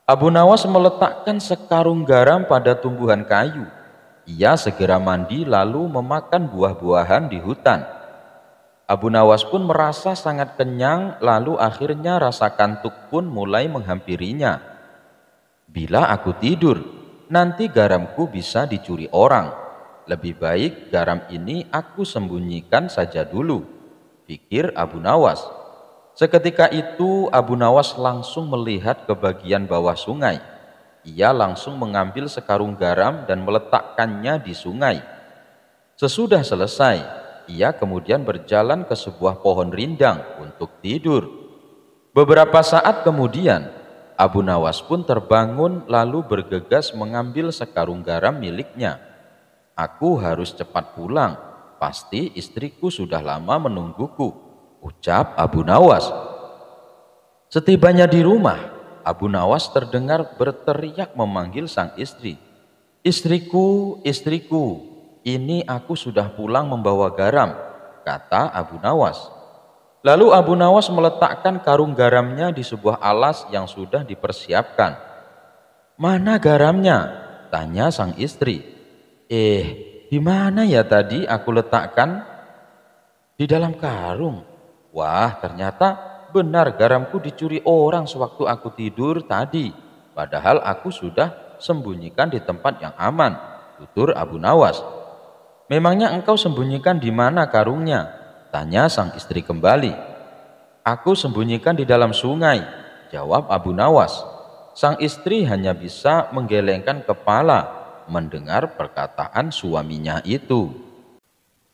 Abu Nawas meletakkan sekarung garam pada tumbuhan kayu. Ia segera mandi lalu memakan buah-buahan di hutan. Abu Nawas pun merasa sangat kenyang lalu akhirnya rasa kantuk pun mulai menghampirinya. Bila aku tidur, nanti garamku bisa dicuri orang. Lebih baik garam ini aku sembunyikan saja dulu, pikir Abu Nawas. Seketika itu Abu Nawas langsung melihat ke bagian bawah sungai. Ia langsung mengambil sekarung garam dan meletakkannya di sungai. Sesudah selesai, ia kemudian berjalan ke sebuah pohon rindang untuk tidur. Beberapa saat kemudian, Abu Nawas pun terbangun lalu bergegas mengambil sekarung garam miliknya. Aku harus cepat pulang, pasti istriku sudah lama menungguku, ucap Abu Nawas. Setibanya di rumah, Abu Nawas terdengar berteriak memanggil sang istri. Istriku, istriku, ini aku sudah pulang membawa garam, kata Abu Nawas. Lalu Abu Nawas meletakkan karung garamnya di sebuah alas yang sudah dipersiapkan. Mana garamnya? Tanya sang istri. Eh, di mana ya tadi aku letakkan? Di dalam karung. Wah, ternyata benar garamku dicuri orang sewaktu aku tidur tadi. Padahal aku sudah sembunyikan di tempat yang aman. Tutur Abu Nawas. Memangnya engkau sembunyikan di mana karungnya? Tanya sang istri kembali. Aku sembunyikan di dalam sungai, jawab Abu Nawas. Sang istri hanya bisa menggelengkan kepala mendengar perkataan suaminya itu.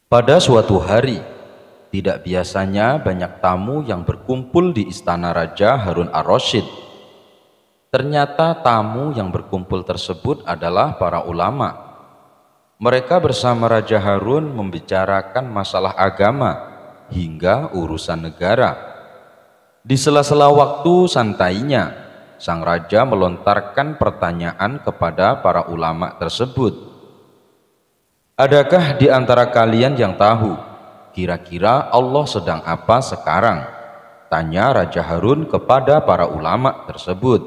Pada suatu hari, tidak biasanya banyak tamu yang berkumpul di istana Raja Harun ar-Rasyid. Ternyata tamu yang berkumpul tersebut adalah para ulama. Mereka bersama Raja Harun membicarakan masalah agama hingga urusan negara. Di sela-sela waktu santainya, sang raja melontarkan pertanyaan kepada para ulama tersebut. Adakah di antara kalian yang tahu kira-kira Allah sedang apa sekarang? Tanya Raja Harun kepada para ulama tersebut.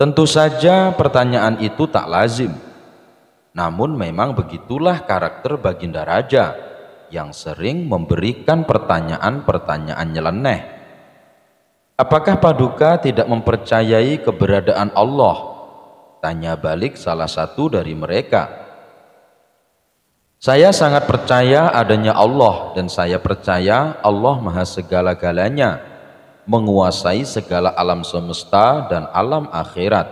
Tentu saja pertanyaan itu tak lazim. Namun memang begitulah karakter Baginda Raja yang sering memberikan pertanyaan-pertanyaan nyeleneh. Apakah Paduka tidak mempercayai keberadaan Allah? Tanya balik salah satu dari mereka. Saya sangat percaya adanya Allah dan saya percaya Allah maha segala-galanya, menguasai segala alam semesta dan alam akhirat.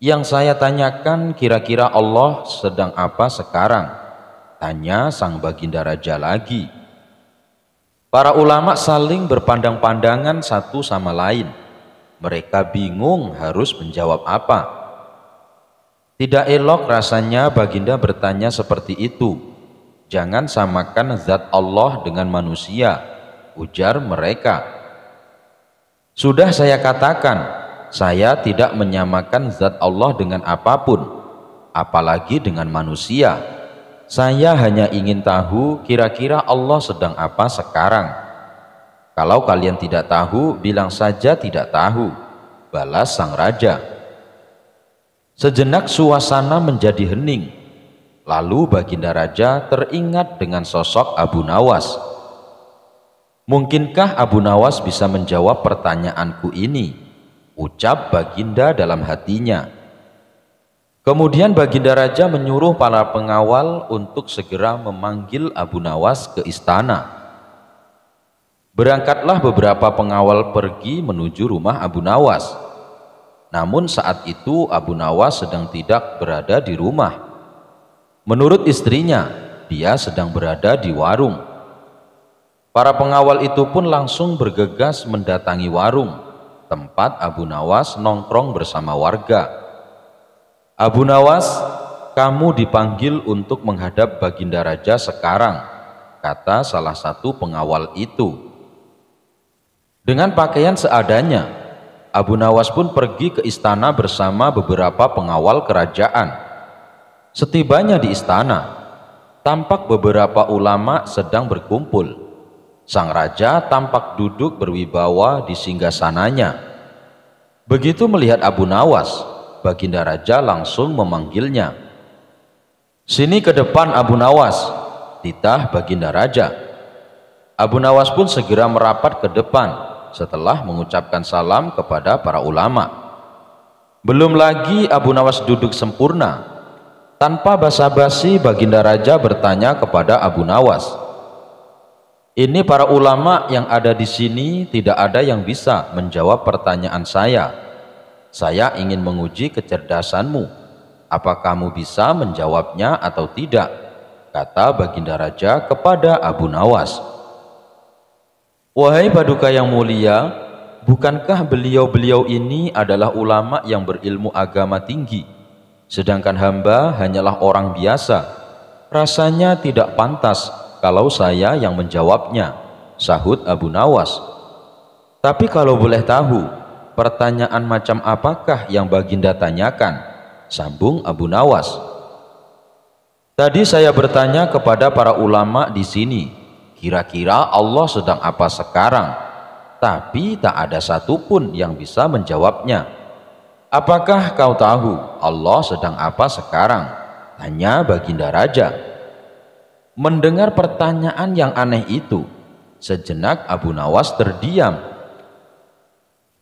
Yang saya tanyakan kira-kira Allah sedang apa sekarang? Tanya sang baginda raja lagi. Para ulama saling berpandang-pandangan satu sama lain. Mereka bingung harus menjawab apa. Tidak elok rasanya baginda bertanya seperti itu. Jangan samakan zat Allah dengan manusia, ujar mereka. Sudah saya katakan, saya tidak menyamakan zat Allah dengan apa pun, apalagi dengan manusia saya hanya ingin tahu kira-kira Allah sedang apa sekarang. Kalau kalian tidak tahu, bilang saja tidak tahu. Balas sang raja. Sejenak suasana menjadi hening. Lalu baginda raja teringat dengan sosok Abu Nawas. Mungkinkah Abu Nawas bisa menjawab pertanyaanku ini? Ucap baginda dalam hatinya. Kemudian Baginda Raja menyuruh para pengawal untuk segera memanggil Abu Nawas ke istana. Berangkatlah beberapa pengawal pergi menuju rumah Abu Nawas. Namun saat itu Abu Nawas sedang tidak berada di rumah. Menurut istrinya, dia sedang berada di warung. Para pengawal itu pun langsung bergegas mendatangi warung, tempat Abu Nawas nongkrong bersama warga. Abu Nawas, kamu dipanggil untuk menghadap Baginda Raja sekarang, kata salah satu pengawal itu. Dengan pakaian seadanya, Abu Nawas pun pergi ke istana bersama beberapa pengawal kerajaan. Setibanya di istana, tampak beberapa ulama sedang berkumpul. Sang raja tampak duduk berwibawa di singgasananya. Begitu melihat Abu Nawas, Baginda Raja langsung memanggilnya. Sini ke depan Abu Nawas, titah Baginda Raja. Abu Nawas pun segera merapat ke depan setelah mengucapkan salam kepada para ulama. Belum lagi Abu Nawas duduk sempurna. Tanpa basa-basi Baginda Raja bertanya kepada Abu Nawas. Ini para ulama yang ada di sini tidak ada yang bisa menjawab pertanyaan saya. Saya ingin menguji kecerdasanmu. Apa kamu bisa menjawabnya atau tidak? kata Baginda Raja kepada Abu Nawas. Wahai paduka yang mulia, bukankah beliau-beliau ini adalah ulama yang berilmu agama tinggi, sedangkan hamba hanyalah orang biasa. Rasanya tidak pantas kalau saya yang menjawabnya, sahut Abu Nawas. Tapi kalau boleh tahu, pertanyaan macam apakah yang Baginda tanyakan? Sambung Abu Nawas. Tadi saya bertanya kepada para ulama di sini, kira-kira Allah sedang apa sekarang? Tapi tak ada satupun yang bisa menjawabnya. Apakah kau tahu Allah sedang apa sekarang? Tanya Baginda Raja. Mendengar pertanyaan yang aneh itu, sejenak Abu Nawas terdiam.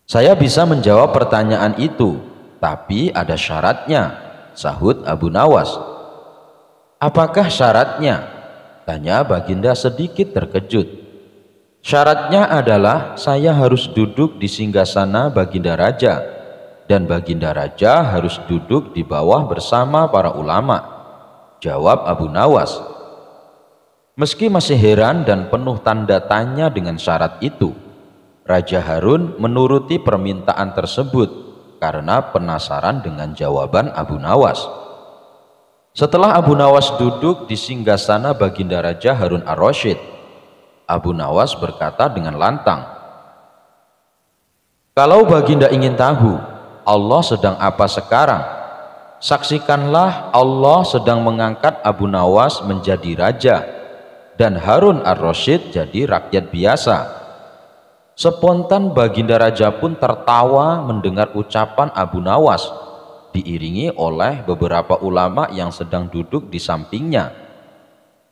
Saya bisa menjawab pertanyaan itu, tapi ada syaratnya, sahut Abu Nawas. Apakah syaratnya? Tanya Baginda sedikit terkejut. Syaratnya adalah saya harus duduk di singgasana Baginda Raja dan Baginda Raja harus duduk di bawah bersama para ulama. Jawab Abu Nawas. Meski masih heran dan penuh tanda tanya dengan syarat itu, Raja Harun menuruti permintaan tersebut karena penasaran dengan jawaban Abu Nawas. Setelah Abu Nawas duduk di singgasana Baginda Raja Harun ar-Rasyid, Abu Nawas berkata dengan lantang, Kalau Baginda ingin tahu Allah sedang apa sekarang, saksikanlah Allah sedang mengangkat Abu Nawas menjadi raja dan Harun ar-Rasyid jadi rakyat biasa. Spontan Baginda Raja pun tertawa mendengar ucapan Abu Nawas diiringi oleh beberapa ulama yang sedang duduk di sampingnya.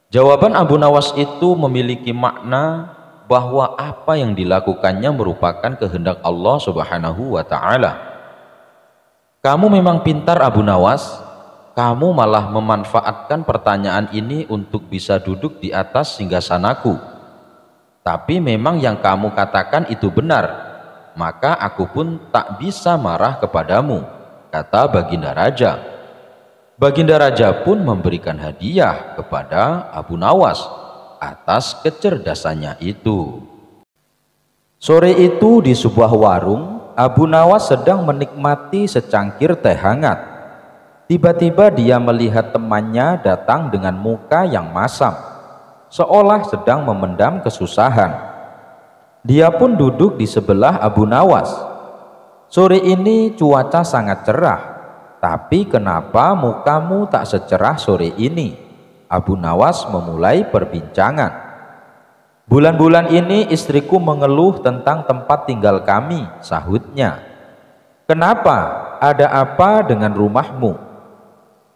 Jawaban Abu Nawas itu memiliki makna bahwa apa yang dilakukannya merupakan kehendak Allah Subhanahu wa taala. Kamu memang pintar Abu Nawas, kamu malah memanfaatkan pertanyaan ini untuk bisa duduk di atas singgasanaku. Tapi memang yang kamu katakan itu benar, maka aku pun tak bisa marah kepadamu kata Baginda Raja. Baginda Raja pun memberikan hadiah kepada Abu Nawas atas kecerdasannya itu. Sore itu di sebuah warung, Abu Nawas sedang menikmati secangkir teh hangat. Tiba-tiba dia melihat temannya datang dengan muka yang masam, seolah sedang memendam kesusahan. Dia pun duduk di sebelah Abu Nawas Sore ini cuaca sangat cerah, tapi kenapa mukamu tak secerah sore ini? Abu Nawas memulai perbincangan. Bulan-bulan ini istriku mengeluh tentang tempat tinggal kami, sahutnya. Kenapa? Ada apa dengan rumahmu?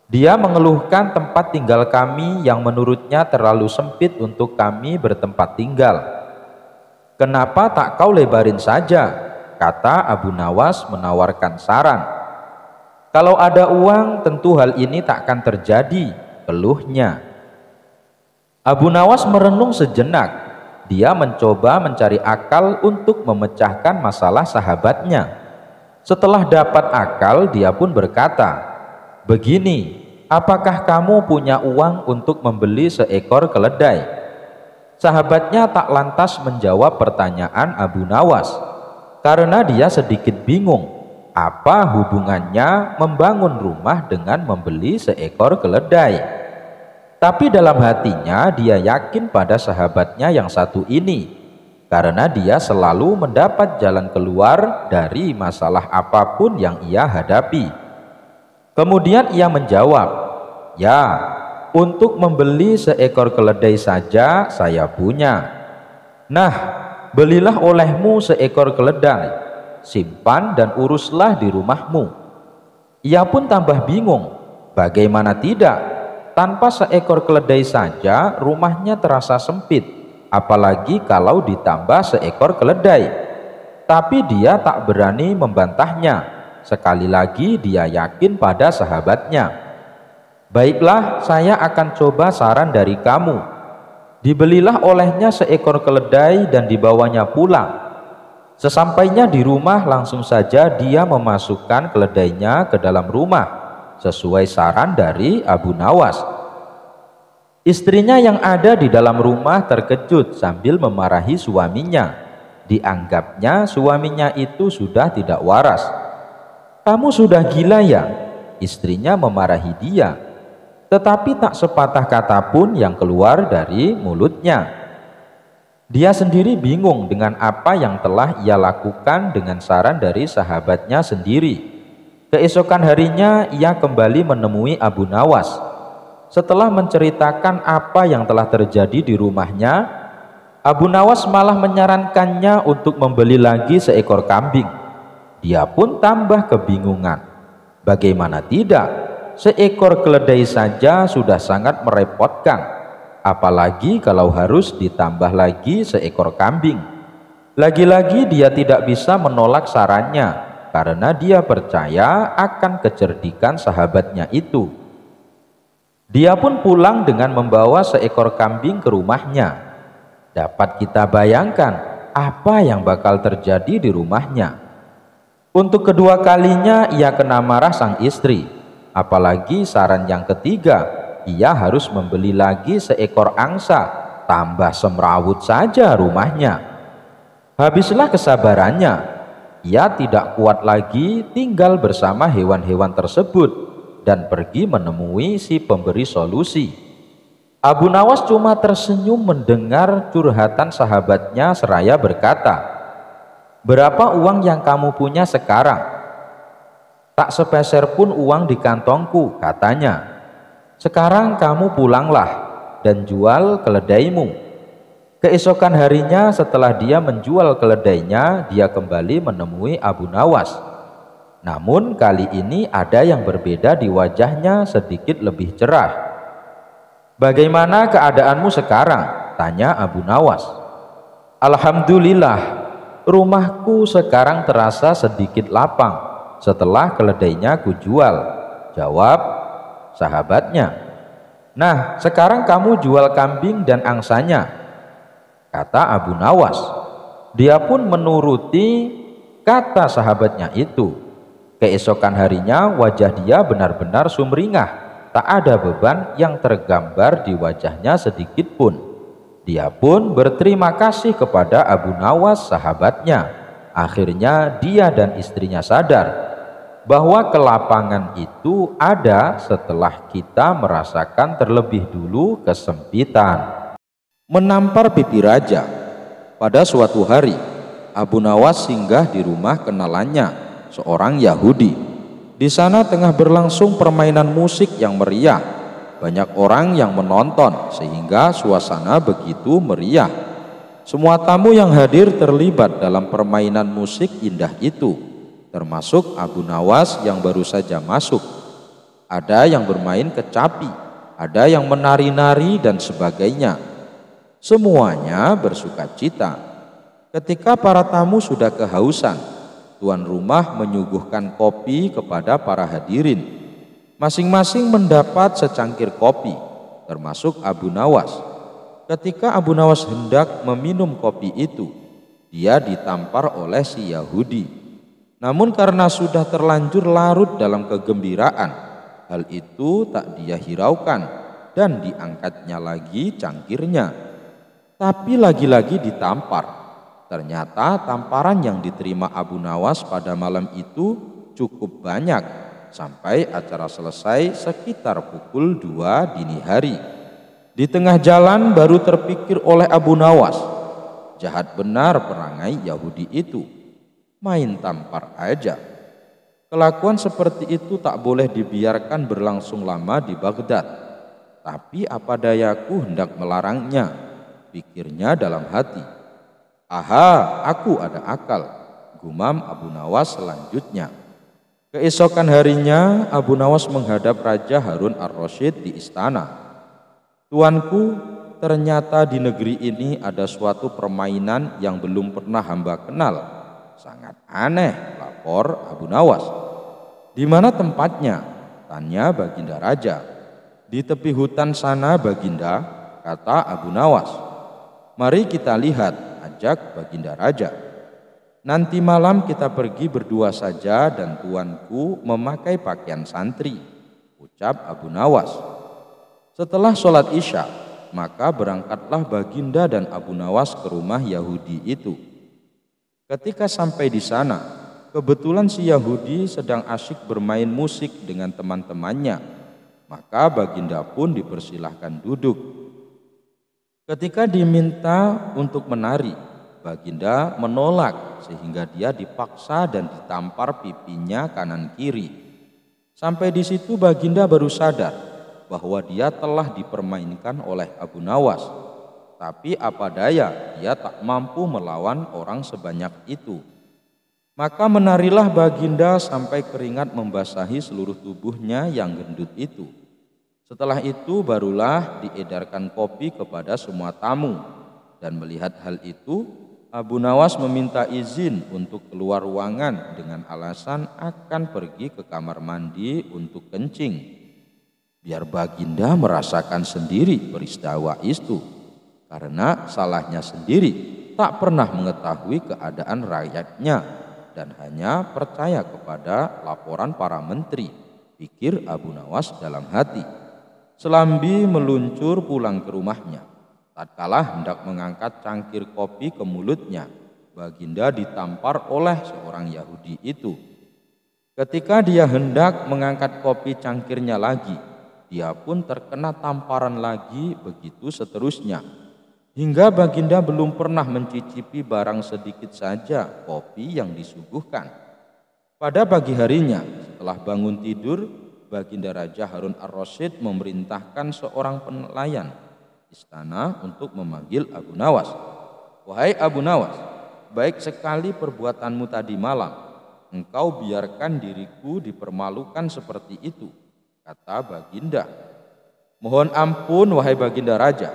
Dia mengeluhkan tempat tinggal kami yang menurutnya terlalu sempit untuk kami bertempat tinggal. Kenapa tak kau lebarin saja? kata Abu Nawas menawarkan saran. Kalau ada uang tentu hal ini tak akan terjadi, keluhnya. Abu Nawas merenung sejenak. Dia mencoba mencari akal untuk memecahkan masalah sahabatnya. Setelah dapat akal, dia pun berkata, "Begini, apakah kamu punya uang untuk membeli seekor keledai?" Sahabatnya tak lantas menjawab pertanyaan Abu Nawas karena dia sedikit bingung apa hubungannya membangun rumah dengan membeli seekor keledai. Tapi dalam hatinya dia yakin pada sahabatnya yang satu ini. karena dia selalu mendapat jalan keluar dari masalah apa pun yang ia hadapi. Kemudian ia menjawab, "Ya, untuk membeli seekor keledai saja saya punya." Nah, belilah olehmu seekor keledai, simpan dan uruslah di rumahmu. Ia pun tambah bingung, bagaimana tidak? Tanpa seekor keledai saja rumahnya terasa sempit apalagi kalau ditambah seekor keledai. Tapi dia tak berani membantahnya. Sekali lagi dia yakin pada sahabatnya. Baiklah, saya akan coba saran dari kamu. Dibelilah olehnya seekor keledai dan dibawanya pulang. Sesampainya di rumah langsung saja dia memasukkan keledainya ke dalam rumah sesuai saran dari Abu Nawas Istrinya yang ada di dalam rumah terkejut sambil memarahi suaminya. Dianggapnya suaminya itu sudah tidak waras. Kamu sudah gila ya? Istrinya memarahi dia. Tetapi tak sepatah kata pun yang keluar dari mulutnya. Dia sendiri bingung dengan apa yang telah ia lakukan dengan saran dari sahabatnya sendiri. Keesokan harinya ia kembali menemui Abu Nawas setelah menceritakan apa yang telah terjadi di rumahnya, Abu Nawas malah menyarankannya untuk membeli lagi seekor kambing. Dia pun tambah kebingungan. Bagaimana tidak? Seekor keledai saja sudah sangat merepotkan. Apalagi kalau harus ditambah lagi seekor kambing. Lagi-lagi dia tidak bisa menolak sarannya karena dia percaya akan kecerdikan sahabatnya itu. Dia pun pulang dengan membawa seekor kambing ke rumahnya. Dapat kita bayangkan apa yang bakal terjadi di rumahnya. Untuk kedua kalinya ia kena marah sang istri. Apalagi saran yang ketiga, ia harus membeli lagi seekor angsa, tambah semrawut saja rumahnya. Habislah kesabarannya. Ia tidak kuat lagi tinggal bersama hewan-hewan tersebut dan pergi menemui si pemberi solusi. Abu Nawas cuma tersenyum mendengar curhatan sahabatnya seraya berkata, Berapa uang yang kamu punya sekarang? Tak sepeser pun uang di kantongku, katanya. Sekarang kamu pulanglah dan jual keledaimu. Keesokan harinya setelah dia menjual keledainya, dia kembali menemui Abu Nawas namun kali ini ada yang berbeda di wajahnya sedikit lebih cerah. Bagaimana keadaanmu sekarang? Tanya Abu Nawas. Alhamdulillah, rumahku sekarang terasa sedikit lapang setelah keledainya kujual. Jawab sahabatnya. Nah, sekarang kamu jual kambing dan angsanya. Kata Abu Nawas. Dia pun menuruti kata sahabatnya itu. Keesokan harinya wajah dia benar-benar sumringah, tak ada beban yang tergambar di wajahnya sedikit pun. Dia pun berterima kasih kepada Abu Nawas sahabatnya. Akhirnya dia dan istrinya sadar bahwa kelapangan itu ada setelah kita merasakan terlebih dulu kesempitan. Menampar pipi raja. Pada suatu hari, Abu Nawas singgah di rumah kenalannya seorang Yahudi. Di sana tengah berlangsung permainan musik yang meriah. Banyak orang yang menonton sehingga suasana begitu meriah. Semua tamu yang hadir terlibat dalam permainan musik indah itu, termasuk Abu Nawas yang baru saja masuk. Ada yang bermain kecapi, ada yang menari-nari dan sebagainya. Semuanya bersuka cita. Ketika para tamu sudah kehausan, tuan rumah menyuguhkan kopi kepada para hadirin. Masing-masing mendapat secangkir kopi, termasuk Abu Nawas. Ketika Abu Nawas hendak meminum kopi itu, dia ditampar oleh si Yahudi. Namun karena sudah terlanjur larut dalam kegembiraan, hal itu tak dia hiraukan dan diangkatnya lagi cangkirnya. Tapi lagi-lagi ditampar Ternyata tamparan yang diterima Abu Nawas pada malam itu cukup banyak sampai acara selesai sekitar pukul 2 dini hari. Di tengah jalan baru terpikir oleh Abu Nawas, jahat benar perangai Yahudi itu. Main tampar aja. Kelakuan seperti itu tak boleh dibiarkan berlangsung lama di Baghdad. Tapi apa dayaku hendak melarangnya, pikirnya dalam hati. Aha, aku ada akal, gumam Abu Nawas selanjutnya. Keesokan harinya Abu Nawas menghadap Raja Harun ar-Rasyid di istana. Tuanku, ternyata di negeri ini ada suatu permainan yang belum pernah hamba kenal. Sangat aneh, lapor Abu Nawas. Di mana tempatnya? Tanya Baginda Raja. Di tepi hutan sana Baginda, kata Abu Nawas. Mari kita lihat, ajak Baginda Raja. Nanti malam kita pergi berdua saja dan tuanku memakai pakaian santri, ucap Abu Nawas. Setelah sholat isya, maka berangkatlah Baginda dan Abu Nawas ke rumah Yahudi itu. Ketika sampai di sana, kebetulan si Yahudi sedang asyik bermain musik dengan teman-temannya. Maka Baginda pun dipersilahkan duduk. Ketika diminta untuk menari, Baginda menolak sehingga dia dipaksa dan ditampar pipinya kanan kiri. Sampai di situ Baginda baru sadar bahwa dia telah dipermainkan oleh Abu Nawas. Tapi apa daya, dia tak mampu melawan orang sebanyak itu. Maka menarilah Baginda sampai keringat membasahi seluruh tubuhnya yang gendut itu. Setelah itu barulah diedarkan kopi kepada semua tamu. Dan melihat hal itu, Abu Nawas meminta izin untuk keluar ruangan dengan alasan akan pergi ke kamar mandi untuk kencing. Biar Baginda merasakan sendiri peristiwa itu karena salahnya sendiri tak pernah mengetahui keadaan rakyatnya dan hanya percaya kepada laporan para menteri pikir Abu Nawas dalam hati. Selambi meluncur pulang ke rumahnya tatkala hendak mengangkat cangkir kopi ke mulutnya Baginda ditampar oleh seorang Yahudi itu Ketika dia hendak mengangkat kopi cangkirnya lagi, dia pun terkena tamparan lagi begitu seterusnya. Hingga Baginda belum pernah mencicipi barang sedikit saja kopi yang disuguhkan. Pada pagi harinya, setelah bangun tidur, Baginda Raja Harun ar-Rasyid memerintahkan seorang pelayan istana untuk memanggil Abu Nawas. Wahai Abu Nawas, baik sekali perbuatanmu tadi malam. Engkau biarkan diriku dipermalukan seperti itu Kata Baginda, Mohon ampun wahai Baginda Raja,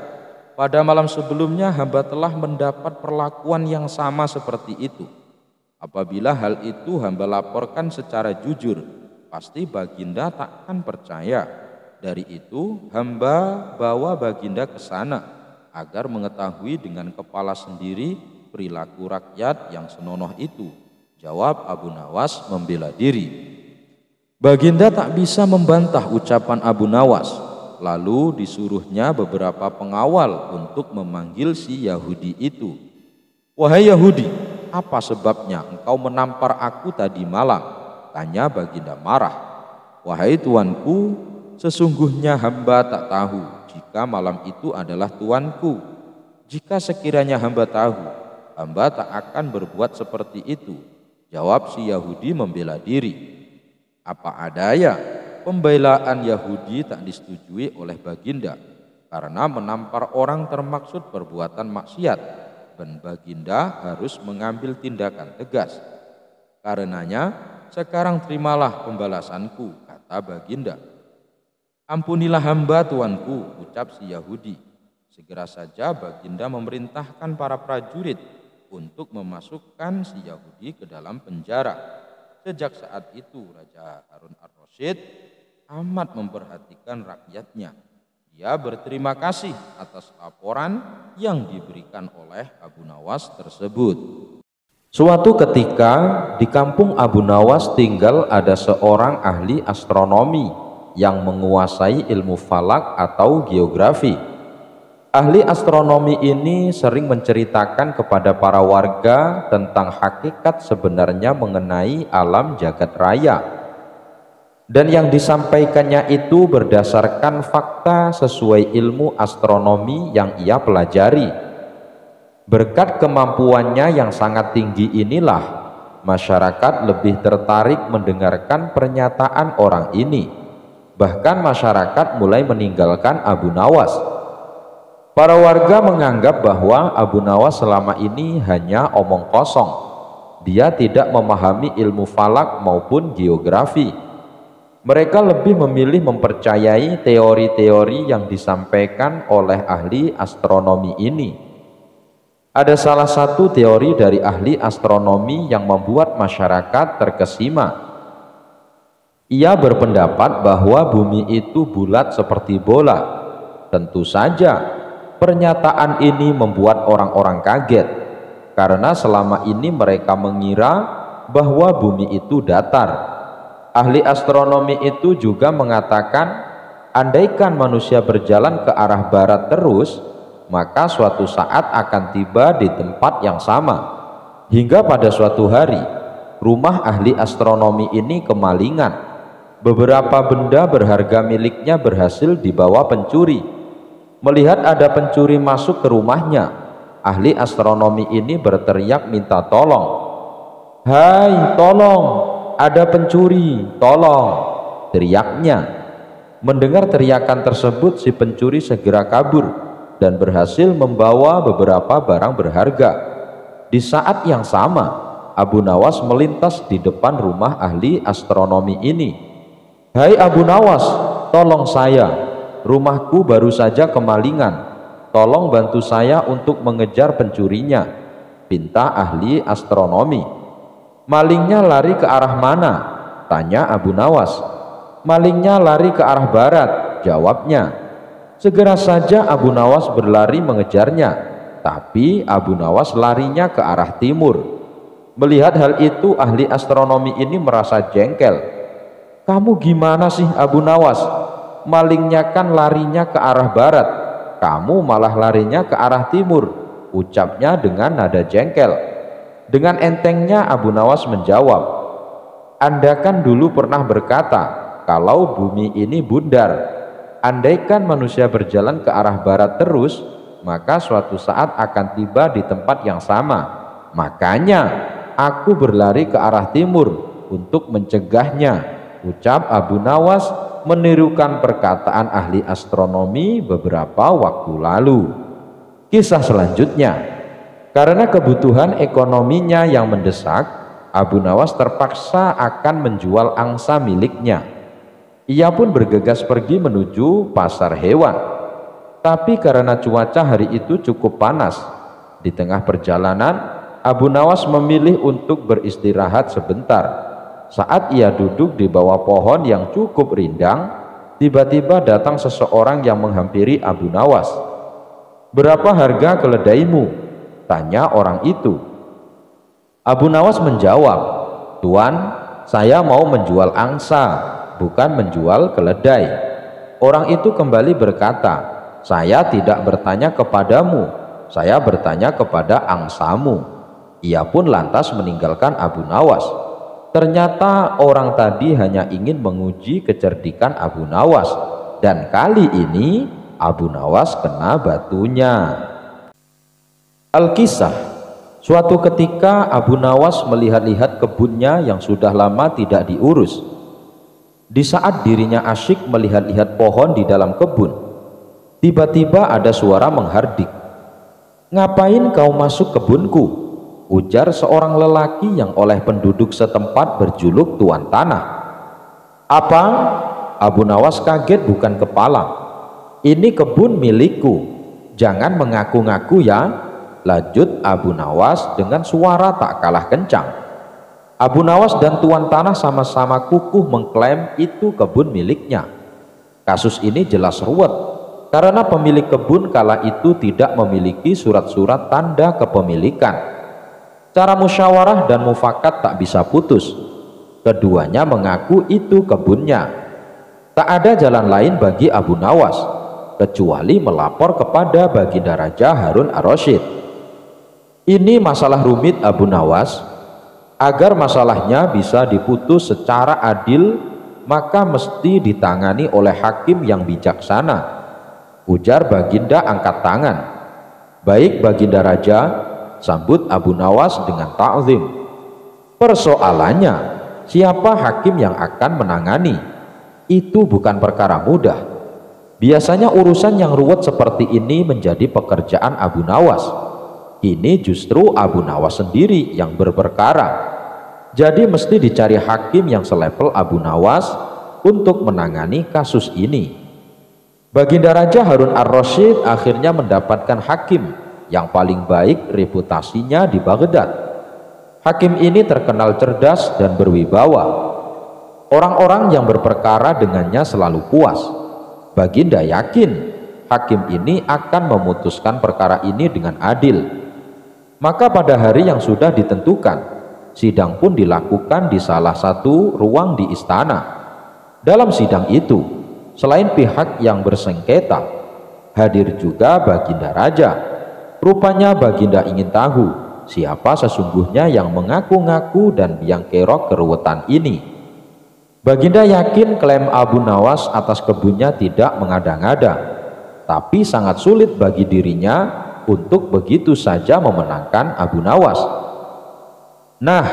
pada malam sebelumnya hamba telah mendapat perlakuan yang sama seperti itu. Apabila hal itu hamba laporkan secara jujur, pasti Baginda takkan percaya. Dari itu hamba bawa Baginda ke sana agar mengetahui dengan kepala sendiri perilaku rakyat yang senonoh itu. Jawab Abu Nawas membela diri. Baginda tak bisa membantah ucapan Abu Nawas, lalu disuruhnya beberapa pengawal untuk memanggil si Yahudi itu. Wahai Yahudi, apa sebabnya engkau menampar aku tadi malam? Tanya Baginda marah. Wahai tuanku, sesungguhnya hamba tak tahu jika malam itu adalah tuanku. Jika sekiranya hamba tahu, hamba tak akan berbuat seperti itu. Jawab si Yahudi membela diri. Apa adanya pembelaan Yahudi tak disetujui oleh Baginda karena menampar orang termaksud perbuatan maksiat dan Baginda harus mengambil tindakan tegas. Karenanya sekarang terimalah pembalasanku, kata Baginda. Ampunilah hamba tuanku, ucap si Yahudi. Segera saja Baginda memerintahkan para prajurit untuk memasukkan si Yahudi ke dalam penjara Sejak saat itu Raja Harun ar-Rasyid amat memperhatikan rakyatnya. Dia berterima kasih atas laporan yang diberikan oleh Abu Nawas tersebut. Suatu ketika di kampung Abu Nawas tinggal ada seorang ahli astronomi yang menguasai ilmu falak atau geografi. Ahli astronomi ini sering menceritakan kepada para warga tentang hakikat sebenarnya mengenai alam jagat raya. Dan yang disampaikannya itu berdasarkan fakta sesuai ilmu astronomi yang ia pelajari. Berkat kemampuannya yang sangat tinggi inilah masyarakat lebih tertarik mendengarkan pernyataan orang ini. Bahkan masyarakat mulai meninggalkan Abu Nawas. Para warga menganggap bahwa Abu Nawas selama ini hanya omong kosong. Dia tidak memahami ilmu falak maupun geografi. Mereka lebih memilih mempercayai teori-teori yang disampaikan oleh ahli astronomi ini ada salah satu teori dari ahli astronomi yang membuat masyarakat terkesima. Ia berpendapat bahwa bumi itu bulat seperti bola. Tentu saja, pernyataan ini membuat orang-orang kaget karena selama ini mereka mengira bahwa bumi itu datar. Ahli astronomi itu juga mengatakan, andaikan manusia berjalan ke arah barat terus, maka suatu saat akan tiba di tempat yang sama. Hingga pada suatu hari, rumah ahli astronomi ini kemalingan. Beberapa benda berharga miliknya berhasil dibawa pencuri. Melihat ada pencuri masuk ke rumahnya, ahli astronomi ini berteriak minta tolong. Hai, tolong, ada pencuri, tolong, teriaknya. Mendengar teriakan tersebut, si pencuri segera kabur dan berhasil membawa beberapa barang berharga. Di saat yang sama, Abu Nawas melintas di depan rumah ahli astronomi ini. Hai Abu Nawas, tolong saya. Rumahku baru saja kemalingan. Tolong bantu saya untuk mengejar pencurinya. Pinta ahli astronomi. Malingnya lari ke arah mana? Tanya Abu Nawas. Malingnya lari ke arah barat, jawabnya. Segera saja Abu Nawas berlari mengejarnya, tapi Abu Nawas larinya ke arah timur. Melihat hal itu, ahli astronomi ini merasa jengkel. Kamu gimana sih Abu Nawas? Malingnya kan larinya ke arah barat, kamu malah larinya ke arah timur. Ucapnya dengan nada jengkel. Dengan entengnya Abu Nawas menjawab, Anda kan dulu pernah berkata, kalau bumi ini bundar, Andaikan manusia berjalan ke arah barat terus, maka suatu saat akan tiba di tempat yang sama. Makanya aku berlari ke arah timur untuk mencegahnya. Ucap Abu Nawas menirukan perkataan ahli astronomi beberapa waktu lalu. Kisah selanjutnya, karena kebutuhan ekonominya yang mendesak, Abu Nawas terpaksa akan menjual angsa miliknya ia pun bergegas pergi menuju pasar hewan. Tapi karena cuaca hari itu cukup panas, di tengah perjalanan Abu Nawas memilih untuk beristirahat sebentar. Saat ia duduk di bawah pohon yang cukup rindang, tiba-tiba datang seseorang yang menghampiri Abu Nawas. "Berapa harga keledaimu?" tanya orang itu. Abu Nawas menjawab, "Tuan, saya mau menjual angsa bukan menjual keledai. Orang itu kembali berkata, saya tidak bertanya kepadamu, saya bertanya kepada angsamu. Ia pun lantas meninggalkan Abu Nawas. Ternyata orang tadi hanya ingin menguji kecerdikan Abu Nawas dan kali ini Abu Nawas kena batunya. Al-Kisah Suatu ketika Abu Nawas melihat-lihat kebunnya yang sudah lama tidak diurus di saat dirinya asyik melihat-lihat pohon di dalam kebun, tiba-tiba ada suara menghardik. Ngapain kau masuk kebunku? Ujar seorang lelaki yang oleh penduduk setempat berjuluk tuan tanah. Apa? Abu Nawas kaget bukan kepala. Ini kebun milikku. Jangan mengaku-ngaku ya. Lanjut Abu Nawas dengan suara tak kalah kencang. Abu Nawas dan Tuan Tanah sama-sama kukuh mengklaim itu kebun miliknya. Kasus ini jelas ruwet karena pemilik kebun kala itu tidak memiliki surat-surat tanda kepemilikan. Cara musyawarah dan mufakat tak bisa putus. Keduanya mengaku itu kebunnya. Tak ada jalan lain bagi Abu Nawas kecuali melapor kepada Baginda Raja Harun ar-Rasyid. Ini masalah rumit Abu Nawas agar masalahnya bisa diputus secara adil maka mesti ditangani oleh hakim yang bijaksana ujar baginda angkat tangan Baik baginda raja, sambut Abu Nawas dengan ta'zim. Persoalannya, siapa hakim yang akan menangani? Itu bukan perkara mudah. Biasanya urusan yang ruwet seperti ini menjadi pekerjaan Abu Nawas. Ini justru Abu Nawas sendiri yang berperkara. Jadi mesti dicari hakim yang selevel Abu Nawas untuk menangani kasus ini. Baginda Raja Harun ar-Rasyid akhirnya mendapatkan hakim yang paling baik reputasinya di Baghdad. Hakim ini terkenal cerdas dan berwibawa. Orang-orang yang berperkara dengannya selalu puas. Baginda yakin hakim ini akan memutuskan perkara ini dengan adil. Maka pada hari yang sudah ditentukan, sidang pun dilakukan di salah satu ruang di istana. Dalam sidang itu, selain pihak yang bersengketa, hadir juga Baginda Raja Rupanya Baginda ingin tahu siapa sesungguhnya yang mengaku-ngaku dan yang kerok keruwetan ini. Baginda yakin klaim Abu Nawas atas kebunnya tidak mengada-ngada, tapi sangat sulit bagi dirinya untuk begitu saja memenangkan Abu Nawas. Nah,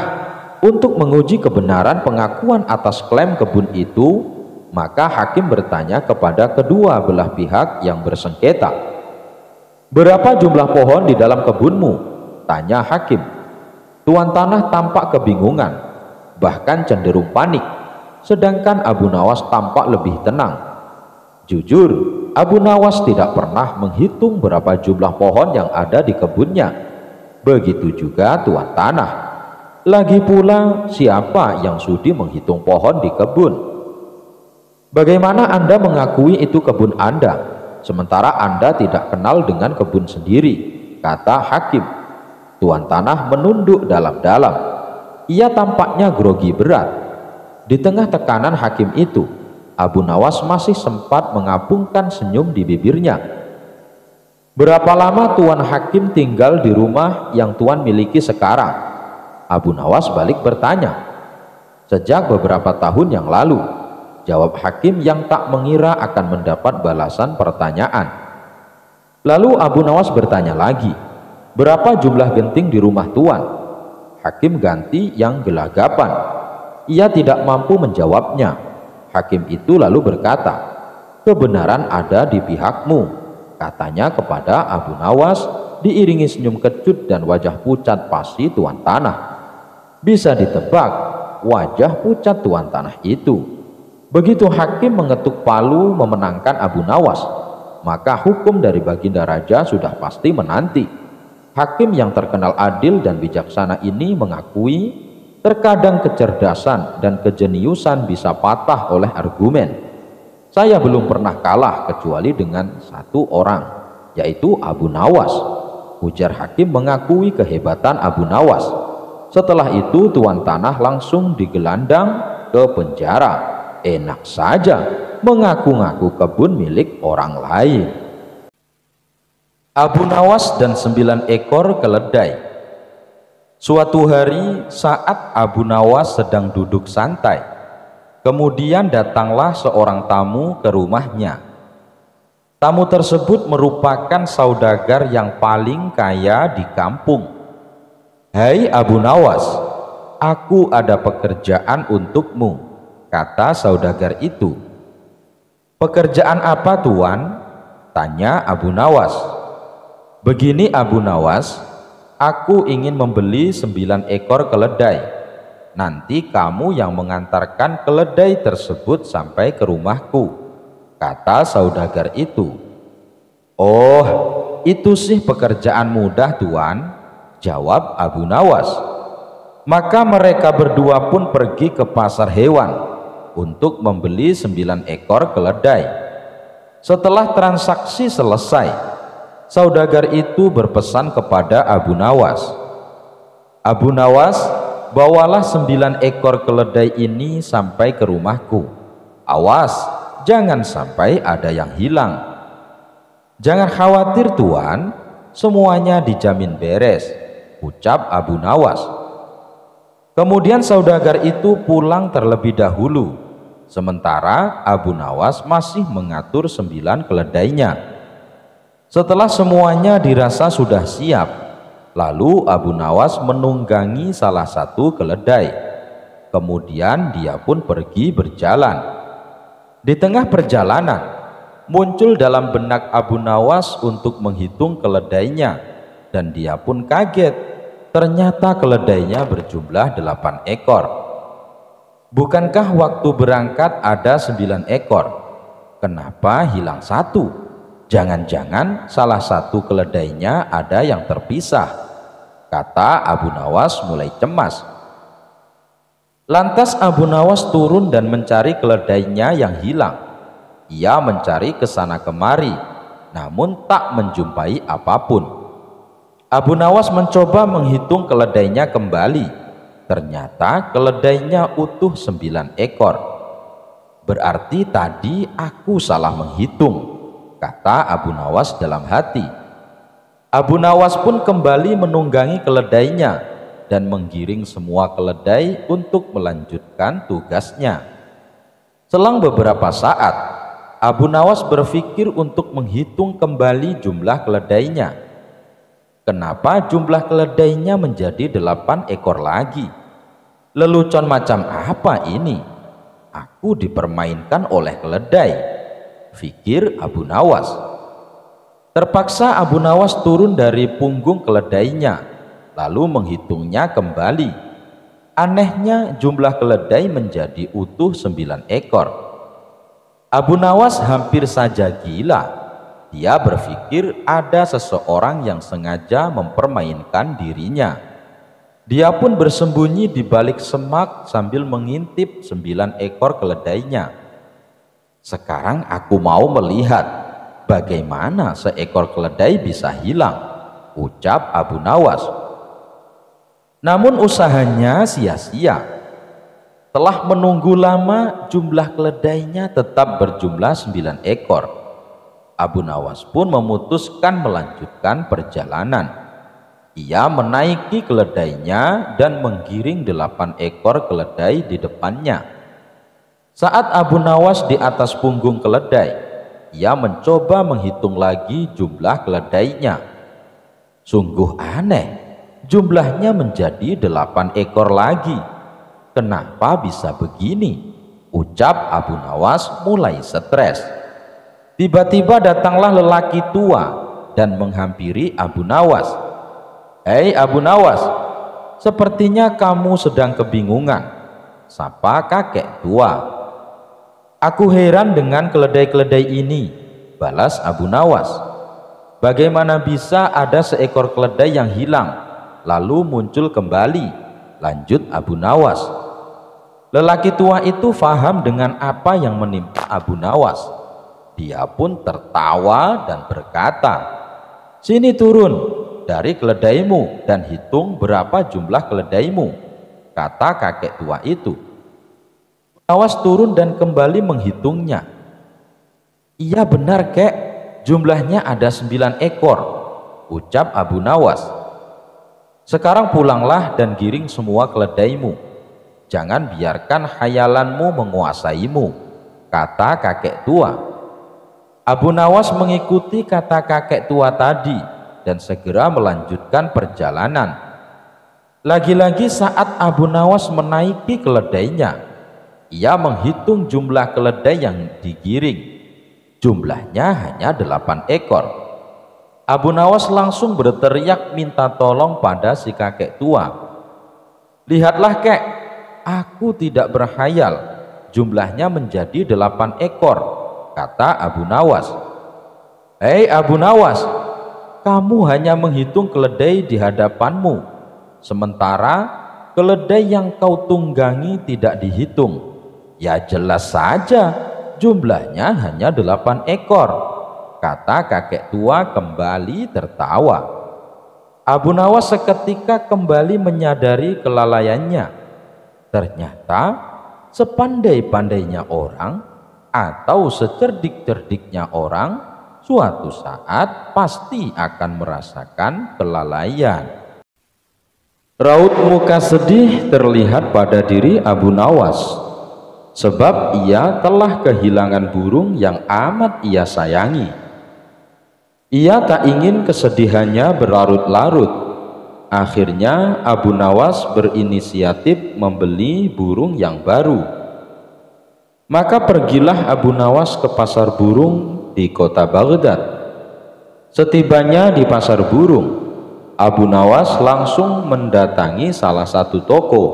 untuk menguji kebenaran pengakuan atas klaim kebun itu, maka hakim bertanya kepada kedua belah pihak yang bersengketa. Berapa jumlah pohon di dalam kebunmu? Tanya hakim. Tuan tanah tampak kebingungan, bahkan cenderung panik. Sedangkan Abu Nawas tampak lebih tenang. Jujur, Abu Nawas tidak pernah menghitung berapa jumlah pohon yang ada di kebunnya. Begitu juga tuan tanah. Lagi pula, siapa yang sudi menghitung pohon di kebun? Bagaimana Anda mengakui itu kebun Anda? Sementara Anda tidak kenal dengan kebun sendiri, kata hakim. Tuan tanah menunduk dalam-dalam. Ia tampaknya grogi berat. Di tengah tekanan hakim itu, Abu Nawas masih sempat mengapungkan senyum di bibirnya. Berapa lama Tuan Hakim tinggal di rumah yang Tuan miliki sekarang? Abu Nawas balik bertanya. Sejak beberapa tahun yang lalu, Jawab hakim yang tak mengira akan mendapat balasan pertanyaan. Lalu Abu Nawas bertanya lagi, berapa jumlah genting di rumah tuan? Hakim ganti yang gelagapan. Ia tidak mampu menjawabnya. Hakim itu lalu berkata, kebenaran ada di pihakmu. Katanya kepada Abu Nawas diiringi senyum kecut dan wajah pucat pasti tuan tanah. Bisa ditebak wajah pucat tuan tanah itu Begitu hakim mengetuk palu memenangkan Abu Nawas, maka hukum dari baginda raja sudah pasti menanti. Hakim yang terkenal adil dan bijaksana ini mengakui terkadang kecerdasan dan kejeniusan bisa patah oleh argumen. Saya belum pernah kalah kecuali dengan satu orang, yaitu Abu Nawas. Ujar hakim mengakui kehebatan Abu Nawas. Setelah itu tuan tanah langsung digelandang ke penjara enak saja mengaku-ngaku kebun milik orang lain. Abu Nawas dan sembilan ekor keledai Suatu hari saat Abu Nawas sedang duduk santai, kemudian datanglah seorang tamu ke rumahnya. Tamu tersebut merupakan saudagar yang paling kaya di kampung. Hai Abu Nawas, aku ada pekerjaan untukmu kata saudagar itu. Pekerjaan apa tuan? Tanya Abu Nawas. Begini Abu Nawas, aku ingin membeli sembilan ekor keledai. Nanti kamu yang mengantarkan keledai tersebut sampai ke rumahku. Kata saudagar itu. Oh, itu sih pekerjaan mudah tuan. Jawab Abu Nawas. Maka mereka berdua pun pergi ke pasar hewan untuk membeli sembilan ekor keledai. Setelah transaksi selesai, saudagar itu berpesan kepada Abu Nawas. Abu Nawas, bawalah sembilan ekor keledai ini sampai ke rumahku. Awas, jangan sampai ada yang hilang. Jangan khawatir tuan, semuanya dijamin beres, ucap Abu Nawas. Kemudian saudagar itu pulang terlebih dahulu, sementara Abu Nawas masih mengatur sembilan keledainya. Setelah semuanya dirasa sudah siap, lalu Abu Nawas menunggangi salah satu keledai. Kemudian dia pun pergi berjalan. Di tengah perjalanan, muncul dalam benak Abu Nawas untuk menghitung keledainya, dan dia pun kaget. Ternyata keledainya berjumlah delapan ekor. Bukankah waktu berangkat ada sembilan ekor? Kenapa hilang satu? Jangan-jangan salah satu keledainya ada yang terpisah. Kata Abu Nawas mulai cemas. Lantas Abu Nawas turun dan mencari keledainya yang hilang. Ia mencari ke sana kemari, namun tak menjumpai apa pun. Abu Nawas mencoba menghitung keledainya kembali Ternyata keledainya utuh sembilan ekor. Berarti tadi aku salah menghitung, kata Abu Nawas dalam hati. Abu Nawas pun kembali menunggangi keledainya dan menggiring semua keledai untuk melanjutkan tugasnya. Selang beberapa saat, Abu Nawas berpikir untuk menghitung kembali jumlah keledainya. Kenapa jumlah keledainya menjadi delapan ekor lagi? Lelucon macam apa ini? Aku dipermainkan oleh keledai. Fikir Abu Nawas. Terpaksa Abu Nawas turun dari punggung keledainya, lalu menghitungnya kembali. Anehnya jumlah keledai menjadi utuh sembilan ekor. Abu Nawas hampir saja gila. Dia berpikir ada seseorang yang sengaja mempermainkan dirinya dia pun bersembunyi di balik semak sambil mengintip sembilan ekor keledainya. Sekarang aku mau melihat bagaimana seekor keledai bisa hilang, ucap Abu Nawas. Namun usahanya sia-sia. Telah menunggu lama jumlah keledainya tetap berjumlah sembilan ekor. Abu Nawas pun memutuskan melanjutkan perjalanan. Ia menaiki keledainya dan menggiring delapan ekor keledai di depannya. Saat Abu Nawas di atas punggung keledai, ia mencoba menghitung lagi jumlah keledainya. Sungguh aneh, jumlahnya menjadi delapan ekor lagi. Kenapa bisa begini? Ucap Abu Nawas mulai stres. Tiba-tiba datanglah lelaki tua dan menghampiri Abu Nawas Hei Abu Nawas, sepertinya kamu sedang kebingungan. Sapa kakek tua. Aku heran dengan keledai-keledai ini, balas Abu Nawas. Bagaimana bisa ada seekor keledai yang hilang, lalu muncul kembali? Lanjut Abu Nawas. Lelaki tua itu faham dengan apa yang menimpa Abu Nawas. Dia pun tertawa dan berkata, Sini turun, dari keledaimu dan hitung berapa jumlah keledaimu kata kakek tua itu. Nawas turun dan kembali menghitungnya. Iya benar kek. Jumlahnya ada sembilan ekor ucap Abu Nawas. Sekarang pulanglah dan giring semua keledaimu. Jangan biarkan hayalanmu menguasaimu kata kakek tua Abu Nawas mengikuti kata kakek tua tadi dan segera melanjutkan perjalanan. Lagi-lagi saat Abu Nawas menaiki keledainya, ia menghitung jumlah keledai yang digiring. Jumlahnya hanya delapan ekor. Abu Nawas langsung berteriak minta tolong pada si kakek tua. Lihatlah kek, aku tidak berhayal. Jumlahnya menjadi delapan ekor, kata Abu Nawas. Hei Abu Nawas, kamu hanya menghitung keledai di hadapanmu, sementara keledai yang kau tunggangi tidak dihitung. Ya jelas saja jumlahnya hanya delapan ekor. Kata kakek tua kembali tertawa. Abu Nawas seketika kembali menyadari kelalaiannya. Ternyata sepandai-pandainya orang atau secerdik-cerdiknya orang suatu saat pasti akan merasakan kelalaian. Raut muka sedih terlihat pada diri Abu Nawas sebab ia telah kehilangan burung yang amat ia sayangi. Ia tak ingin kesedihannya berlarut-larut. Akhirnya Abu Nawas berinisiatif membeli burung yang baru. Maka pergilah Abu Nawas ke pasar burung di kota Baghdad. Setibanya di pasar burung, Abu Nawas langsung mendatangi salah satu toko.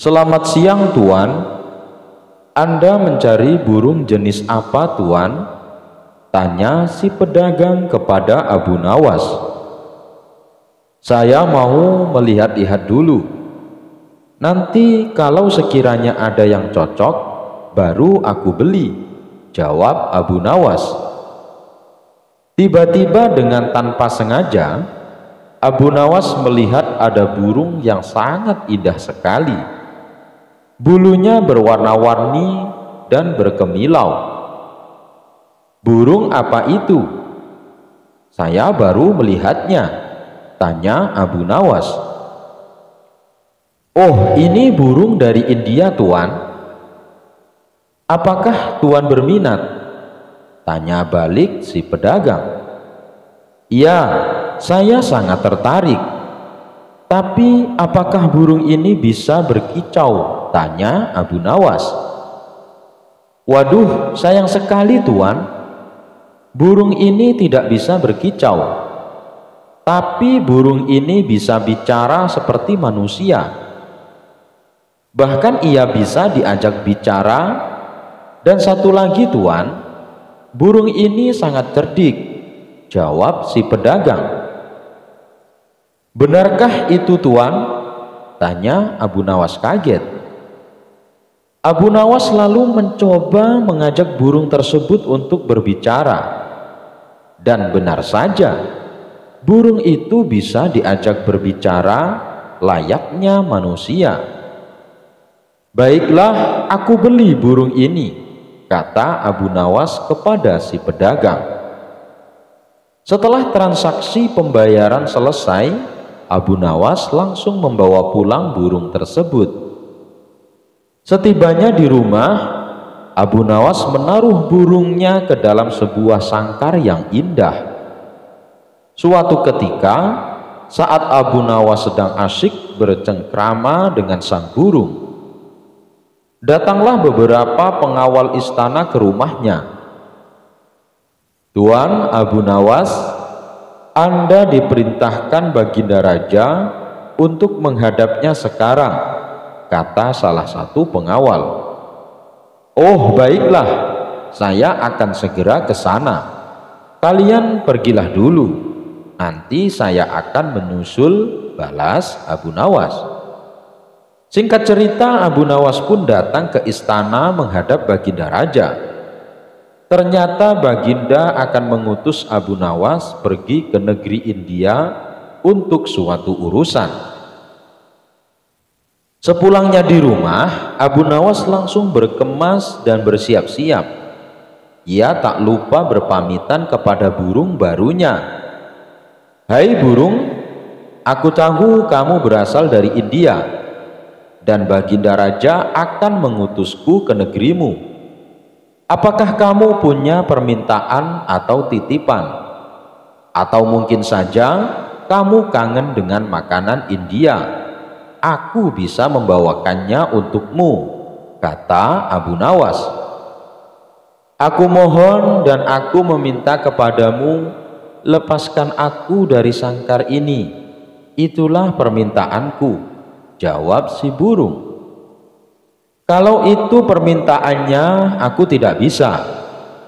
Selamat siang tuan, Anda mencari burung jenis apa tuan? Tanya si pedagang kepada Abu Nawas. Saya mau melihat-lihat dulu. Nanti kalau sekiranya ada yang cocok, baru aku beli. Jawab Abu Nawas. Tiba-tiba dengan tanpa sengaja, Abu Nawas melihat ada burung yang sangat indah sekali. Bulunya berwarna-warni dan berkemilau Burung apa itu? Saya baru melihatnya, tanya Abu Nawas. Oh, ini burung dari India, Tuan. Apakah Tuan berminat? Tanya balik si pedagang. Iya, saya sangat tertarik. Tapi apakah burung ini bisa berkicau? Tanya Abu Nawas. Waduh, sayang sekali tuan. Burung ini tidak bisa berkicau, tapi burung ini bisa bicara seperti manusia. Bahkan ia bisa diajak bicara, dan satu lagi tuan, burung ini sangat cerdik, jawab si pedagang. Benarkah itu tuan? Tanya Abu Nawas kaget. Abu Nawas lalu mencoba mengajak burung tersebut untuk berbicara. Dan benar saja, burung itu bisa diajak berbicara layaknya manusia. Baiklah, aku beli burung ini, kata Abu Nawas kepada si pedagang. Setelah transaksi pembayaran selesai, Abu Nawas langsung membawa pulang burung tersebut. Setibanya di rumah, Abu Nawas menaruh burungnya ke dalam sebuah sangkar yang indah. Suatu ketika, saat Abu Nawas sedang asyik bercengkrama dengan sang burung, datanglah beberapa pengawal istana ke rumahnya. Tuan Abu Nawas, Anda diperintahkan baginda raja untuk menghadapnya sekarang, kata salah satu pengawal. Oh baiklah, saya akan segera ke sana. Kalian pergilah dulu, nanti saya akan menyusul balas Abu Nawas. Singkat cerita, Abu Nawas pun datang ke istana menghadap Baginda Raja. Ternyata Baginda akan mengutus Abu Nawas pergi ke negeri India untuk suatu urusan. Sepulangnya di rumah, Abu Nawas langsung berkemas dan bersiap-siap. Ia tak lupa berpamitan kepada burung barunya. Hai burung, aku tahu kamu berasal dari India, dan Baginda Raja akan mengutusku ke negerimu. Apakah kamu punya permintaan atau titipan? Atau mungkin saja kamu kangen dengan makanan India? aku bisa membawakannya untukmu, kata Abu Nawas. Aku mohon dan aku meminta kepadamu, lepaskan aku dari sangkar ini. Itulah permintaanku, jawab si burung. Kalau itu permintaannya, aku tidak bisa.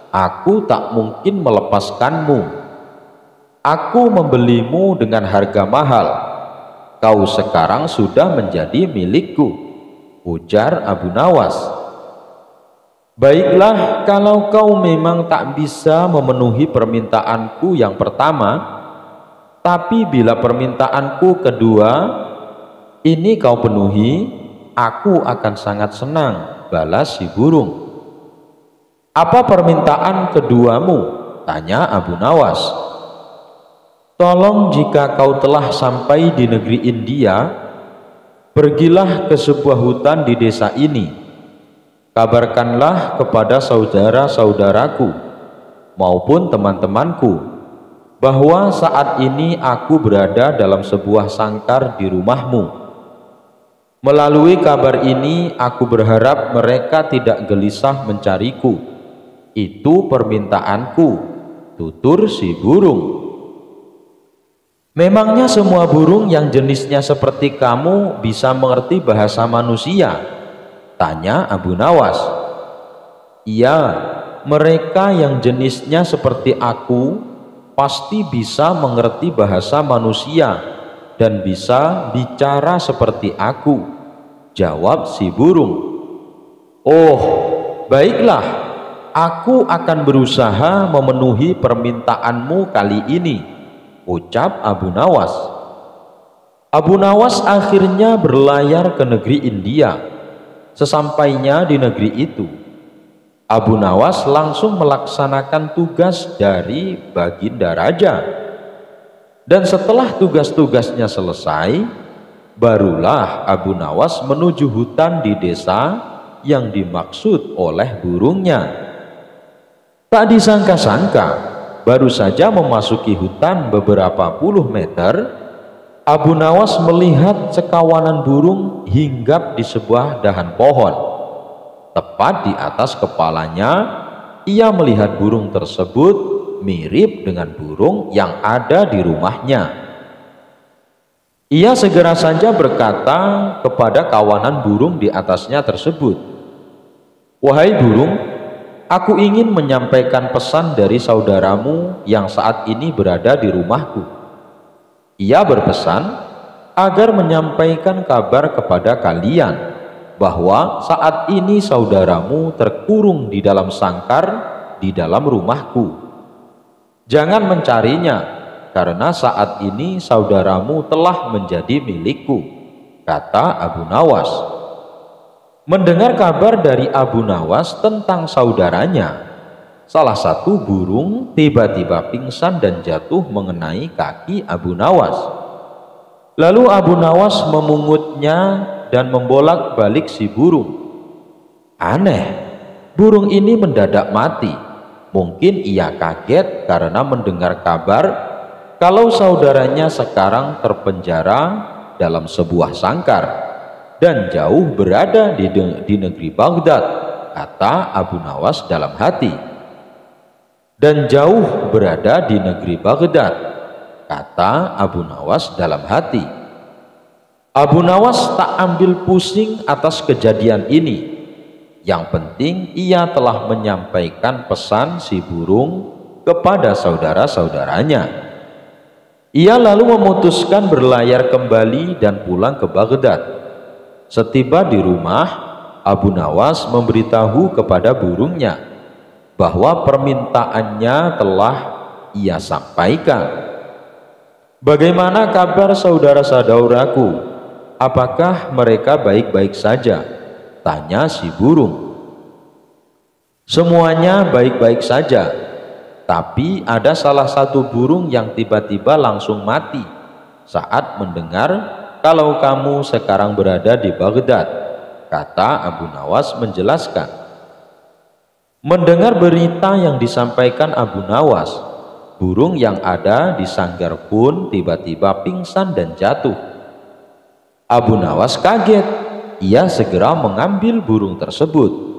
Aku tak mungkin melepaskanmu. Aku membelimu dengan harga mahal kau sekarang sudah menjadi milikku ujar Abu Nawas baiklah kalau kau memang tak bisa memenuhi permintaanku yang pertama tapi bila permintaanku kedua ini kau penuhi aku akan sangat senang balas si burung apa permintaan keduamu tanya Abu Nawas Tolong jika kau telah sampai di negeri India, pergilah ke sebuah hutan di desa ini. Kabarkanlah kepada saudara-saudaraku maupun teman-temanku bahwa saat ini aku berada dalam sebuah sangkar di rumahmu. Melalui kabar ini, aku berharap mereka tidak gelisah mencariku. Itu permintaanku, tutur si burung. Memangnya semua burung yang jenisnya seperti kamu bisa mengerti bahasa manusia? Tanya Abu Nawas. Iya, mereka yang jenisnya seperti aku pasti bisa mengerti bahasa manusia dan bisa bicara seperti aku. Jawab si burung. Oh, baiklah, aku akan berusaha memenuhi permintaanmu kali ini ucap Abu Nawas. Abu Nawas akhirnya berlayar ke negeri India. Sesampainya di negeri itu, Abu Nawas langsung melaksanakan tugas dari Baginda Raja. Dan setelah tugas-tugasnya selesai, barulah Abu Nawas menuju hutan di desa yang dimaksud oleh burungnya. Tak disangka-sangka, baru saja memasuki hutan beberapa puluh meter, Abu Nawas melihat sekawanan burung hinggap di sebuah dahan pohon. Tepat di atas kepalanya, ia melihat burung tersebut mirip dengan burung yang ada di rumahnya. Ia segera saja berkata kepada kawanan burung di atasnya tersebut, "Wahai burung, Aku ingin menyampaikan pesan dari saudaramu yang saat ini berada di rumahku. Ia berpesan agar menyampaikan kabar kepada kalian bahwa saat ini saudaramu terkurung di dalam sangkar di dalam rumahku. Jangan mencarinya, karena saat ini saudaramu telah menjadi milikku, kata Abu Nawas. Mendengar kabar dari Abu Nawas tentang saudaranya, salah satu burung tiba-tiba pingsan dan jatuh mengenai kaki Abu Nawas. Lalu Abu Nawas memungutnya dan membolak-balik si burung. Aneh, burung ini mendadak mati. Mungkin ia kaget karena mendengar kabar kalau saudaranya sekarang terpenjara dalam sebuah sangkar dan jauh berada di, di negeri Baghdad, kata Abu Nawas dalam hati. Dan jauh berada di negeri Baghdad, kata Abu Nawas dalam hati. Abu Nawas tak ambil pusing atas kejadian ini. Yang penting ia telah menyampaikan pesan si burung kepada saudara-saudaranya. Ia lalu memutuskan berlayar kembali dan pulang ke Baghdad Setiba di rumah, Abu Nawas memberitahu kepada burungnya bahwa permintaannya telah ia sampaikan. Bagaimana kabar saudara-saudaraku? Apakah mereka baik-baik saja? Tanya si burung. Semuanya baik-baik saja, tapi ada salah satu burung yang tiba-tiba langsung mati saat mendengar kalau kamu sekarang berada di Baghdad, kata Abu Nawas menjelaskan. Mendengar berita yang disampaikan Abu Nawas, burung yang ada di sanggar pun tiba-tiba pingsan dan jatuh. Abu Nawas kaget, ia segera mengambil burung tersebut.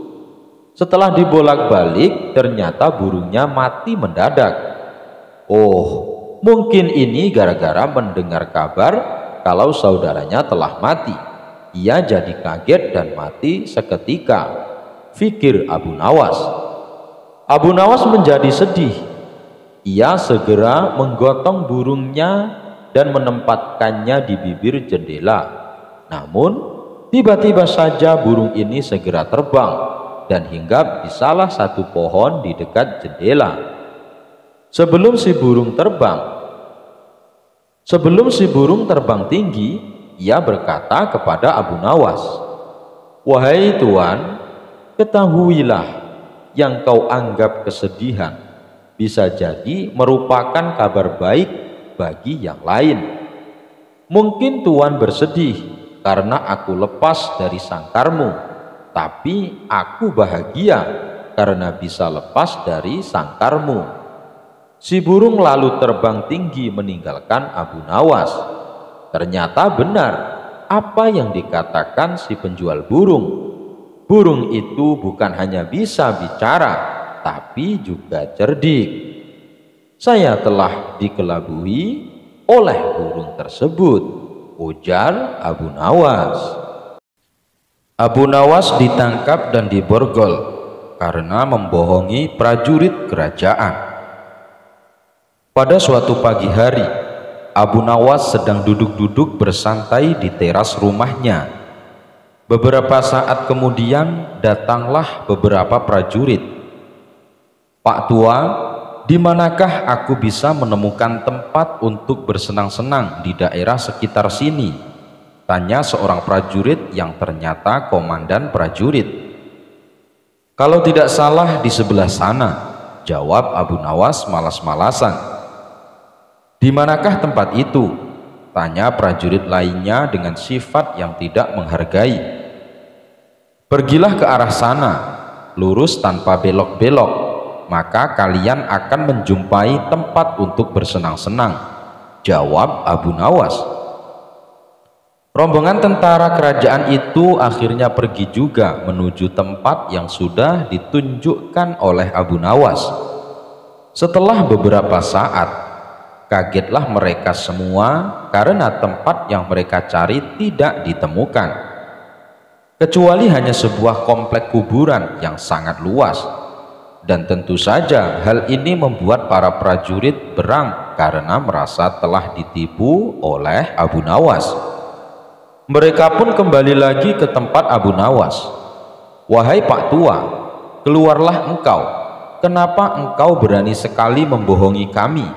Setelah dibolak-balik, ternyata burungnya mati mendadak. Oh, mungkin ini gara-gara mendengar kabar kalau saudaranya telah mati. Ia jadi kaget dan mati seketika. Fikir Abu Nawas. Abu Nawas menjadi sedih. Ia segera menggotong burungnya dan menempatkannya di bibir jendela. Namun, tiba-tiba saja burung ini segera terbang dan hinggap di salah satu pohon di dekat jendela. Sebelum si burung terbang, Sebelum si burung terbang tinggi, ia berkata kepada Abu Nawas, Wahai Tuan, ketahuilah yang kau anggap kesedihan bisa jadi merupakan kabar baik bagi yang lain. Mungkin Tuan bersedih karena aku lepas dari sangkarmu, tapi aku bahagia karena bisa lepas dari sangkarmu. Si burung lalu terbang tinggi meninggalkan Abu Nawas. Ternyata benar apa yang dikatakan si penjual burung. Burung itu bukan hanya bisa bicara, tapi juga cerdik. Saya telah dikelabui oleh burung tersebut, ujar Abu Nawas. Abu Nawas ditangkap dan diborgol karena membohongi prajurit kerajaan. Pada suatu pagi hari, Abu Nawas sedang duduk-duduk bersantai di teras rumahnya. Beberapa saat kemudian datanglah beberapa prajurit. Pak tua, di manakah aku bisa menemukan tempat untuk bersenang-senang di daerah sekitar sini? Tanya seorang prajurit yang ternyata komandan prajurit. Kalau tidak salah di sebelah sana, jawab Abu Nawas malas-malasan. Di manakah tempat itu? Tanya prajurit lainnya dengan sifat yang tidak menghargai. Pergilah ke arah sana, lurus tanpa belok-belok, maka kalian akan menjumpai tempat untuk bersenang-senang. Jawab Abu Nawas. Rombongan tentara kerajaan itu akhirnya pergi juga menuju tempat yang sudah ditunjukkan oleh Abu Nawas. Setelah beberapa saat, kagetlah mereka semua karena tempat yang mereka cari tidak ditemukan. Kecuali hanya sebuah komplek kuburan yang sangat luas. Dan tentu saja hal ini membuat para prajurit beram karena merasa telah ditipu oleh Abu Nawas. Mereka pun kembali lagi ke tempat Abu Nawas. Wahai Pak Tua, keluarlah engkau. Kenapa engkau berani sekali membohongi kami?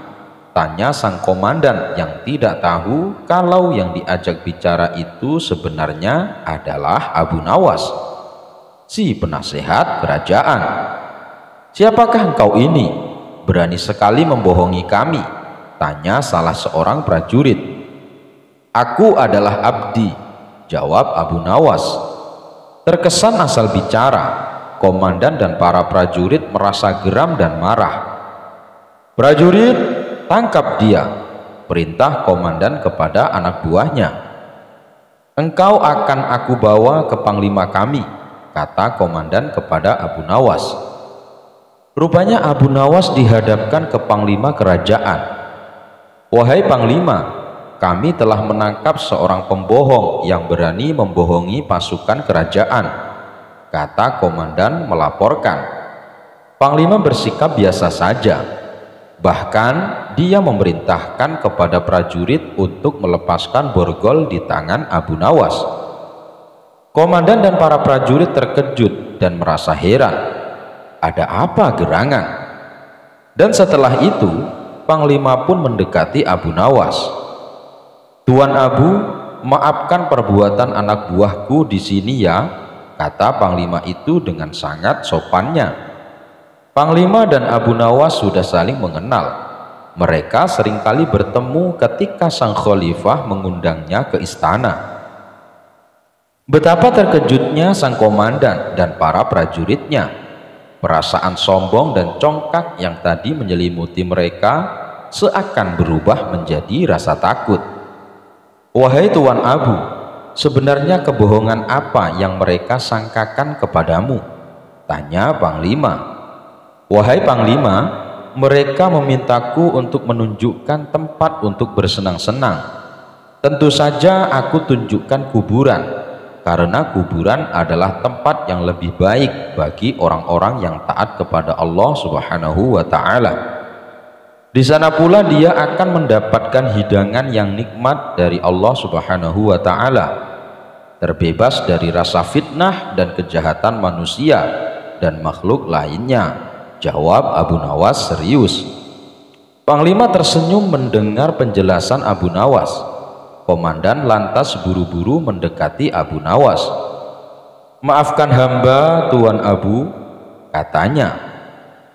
Tanya sang komandan yang tidak tahu kalau yang diajak bicara itu sebenarnya adalah Abu Nawas, si penasehat kerajaan. Siapakah engkau ini? Berani sekali membohongi kami. Tanya salah seorang prajurit. Aku adalah abdi, jawab Abu Nawas. Terkesan asal bicara, komandan dan para prajurit merasa geram dan marah. Prajurit, tangkap dia, perintah komandan kepada anak buahnya. Engkau akan aku bawa ke panglima kami, kata komandan kepada Abu Nawas. Rupanya Abu Nawas dihadapkan ke panglima kerajaan. Wahai panglima, kami telah menangkap seorang pembohong yang berani membohongi pasukan kerajaan. Kata komandan melaporkan. Panglima bersikap biasa saja. Bahkan dia memerintahkan kepada prajurit untuk melepaskan borgol di tangan Abu Nawas. Komandan dan para prajurit terkejut dan merasa heran. Ada apa gerangan? Dan setelah itu, Panglima pun mendekati Abu Nawas Tuan Abu, maafkan perbuatan anak buahku di sini ya, kata Panglima itu dengan sangat sopannya. Panglima dan Abu Nawas sudah saling mengenal. Mereka sering kali bertemu ketika sang khalifah mengundangnya ke istana. Betapa terkejutnya sang komandan dan para prajuritnya. Perasaan sombong dan congkak yang tadi menyelimuti mereka seakan berubah menjadi rasa takut. Wahai Tuan Abu, sebenarnya kebohongan apa yang mereka sangkakan kepadamu? Tanya Panglima. Wahai Panglima, mereka memintaku untuk menunjukkan tempat untuk bersenang-senang. Tentu saja aku tunjukkan kuburan, karena kuburan adalah tempat yang lebih baik bagi orang-orang yang taat kepada Allah Subhanahu wa Ta'ala. Di sana pula dia akan mendapatkan hidangan yang nikmat dari Allah Subhanahu wa taala. Terbebas dari rasa fitnah dan kejahatan manusia dan makhluk lainnya. Jawab Abu Nawas serius. Panglima tersenyum mendengar penjelasan Abu Nawas. Komandan lantas buru-buru mendekati Abu Nawas. Maafkan hamba Tuan Abu, katanya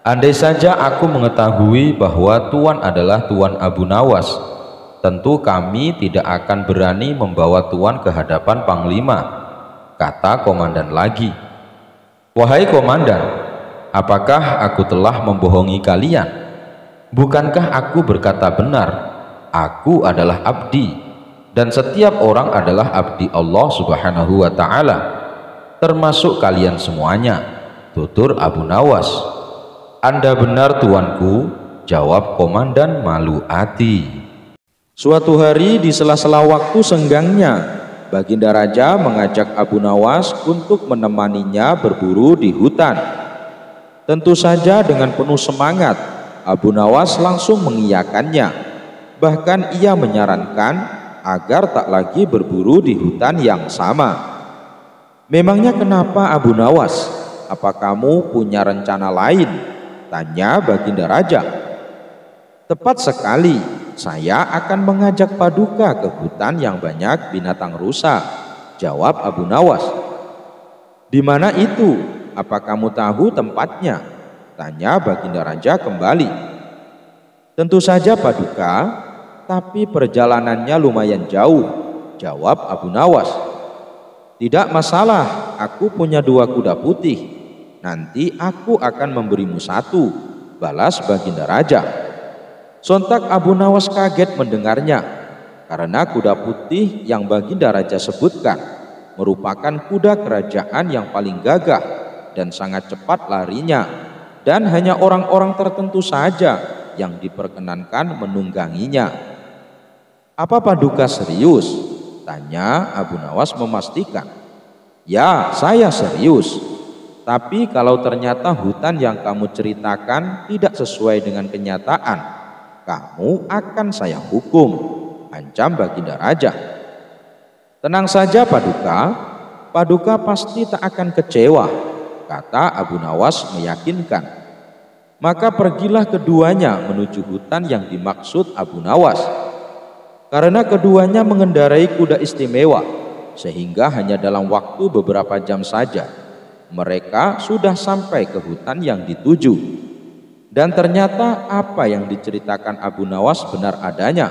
Andai saja aku mengetahui bahwa Tuan adalah Tuan Abu Nawas, tentu kami tidak akan berani membawa Tuan ke hadapan Panglima, kata komandan lagi. Wahai komandan, apakah aku telah membohongi kalian? Bukankah aku berkata benar, aku adalah abdi, dan setiap orang adalah abdi Allah subhanahu wa ta'ala, termasuk kalian semuanya, tutur Abu Nawas. Anda benar tuanku, jawab komandan malu hati. Suatu hari di sela-sela waktu senggangnya, Baginda Raja mengajak Abu Nawas untuk menemaninya berburu di hutan. Tentu saja dengan penuh semangat, Abu Nawas langsung mengiyakannya. Bahkan ia menyarankan agar tak lagi berburu di hutan yang sama. Memangnya kenapa Abu Nawas? Apa kamu punya rencana lain? Tanya Baginda Raja. Tepat sekali, saya akan mengajak Paduka ke hutan yang banyak binatang rusa. Jawab Abu Nawas. Di mana itu? Apa kamu tahu tempatnya? Tanya Baginda Raja kembali. Tentu saja Paduka, tapi perjalanannya lumayan jauh. Jawab Abu Nawas. Tidak masalah, aku punya dua kuda putih. Nanti aku akan memberimu satu. Balas Baginda Raja. Sontak Abu Nawas kaget mendengarnya karena kuda putih yang Baginda Raja sebutkan merupakan kuda kerajaan yang paling gagah dan sangat cepat larinya dan hanya orang-orang tertentu saja yang diperkenankan menungganginya. Apa Paduka serius? Tanya Abu Nawas memastikan. Ya, saya serius. Tapi kalau ternyata hutan yang kamu ceritakan tidak sesuai dengan kenyataan, kamu akan saya hukum, ancam Baginda Raja. Tenang saja Paduka, Paduka pasti tak akan kecewa, kata Abu Nawas meyakinkan. Maka pergilah keduanya menuju hutan yang dimaksud Abu Nawas. Karena keduanya mengendarai kuda istimewa, sehingga hanya dalam waktu beberapa jam saja mereka sudah sampai ke hutan yang dituju. Dan ternyata apa yang diceritakan Abu Nawas benar adanya.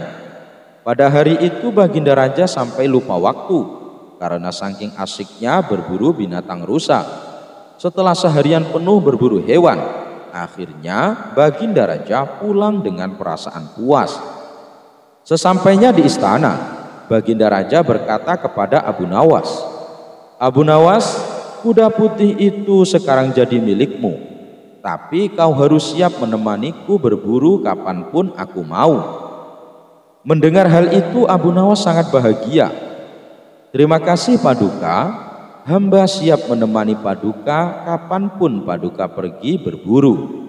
Pada hari itu Baginda Raja sampai lupa waktu karena saking asiknya berburu binatang rusa. Setelah seharian penuh berburu hewan, akhirnya Baginda Raja pulang dengan perasaan puas. Sesampainya di istana, Baginda Raja berkata kepada Abu Nawas, Abu Nawas, kuda putih itu sekarang jadi milikmu tapi kau harus siap menemaniku berburu kapan pun aku mau. Mendengar hal itu Abu Nawas sangat bahagia. Terima kasih Paduka, hamba siap menemani Paduka kapan pun Paduka pergi berburu.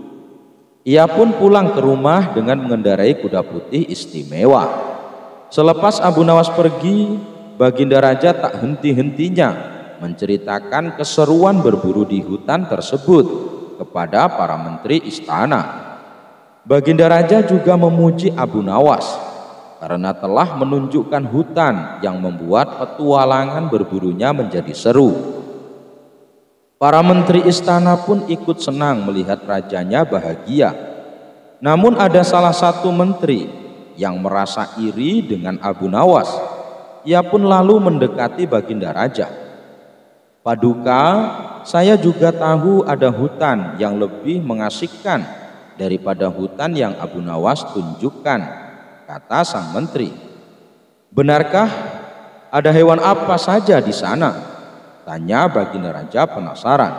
Ia pun pulang ke rumah dengan mengendarai kuda putih istimewa. Selepas Abu Nawas pergi, Baginda Raja tak henti-hentinya menceritakan keseruan berburu di hutan tersebut kepada para menteri istana. Baginda Raja juga memuji Abu Nawas karena telah menunjukkan hutan yang membuat petualangan berburunya menjadi seru. Para menteri istana pun ikut senang melihat rajanya bahagia. Namun ada salah satu menteri yang merasa iri dengan Abu Nawas. Ia pun lalu mendekati Baginda Raja. Paduka saya juga tahu ada hutan yang lebih mengasihkan daripada hutan yang Abu Nawas tunjukkan, kata sang menteri. Benarkah ada hewan apa saja di sana? Tanya Baginda Raja penasaran.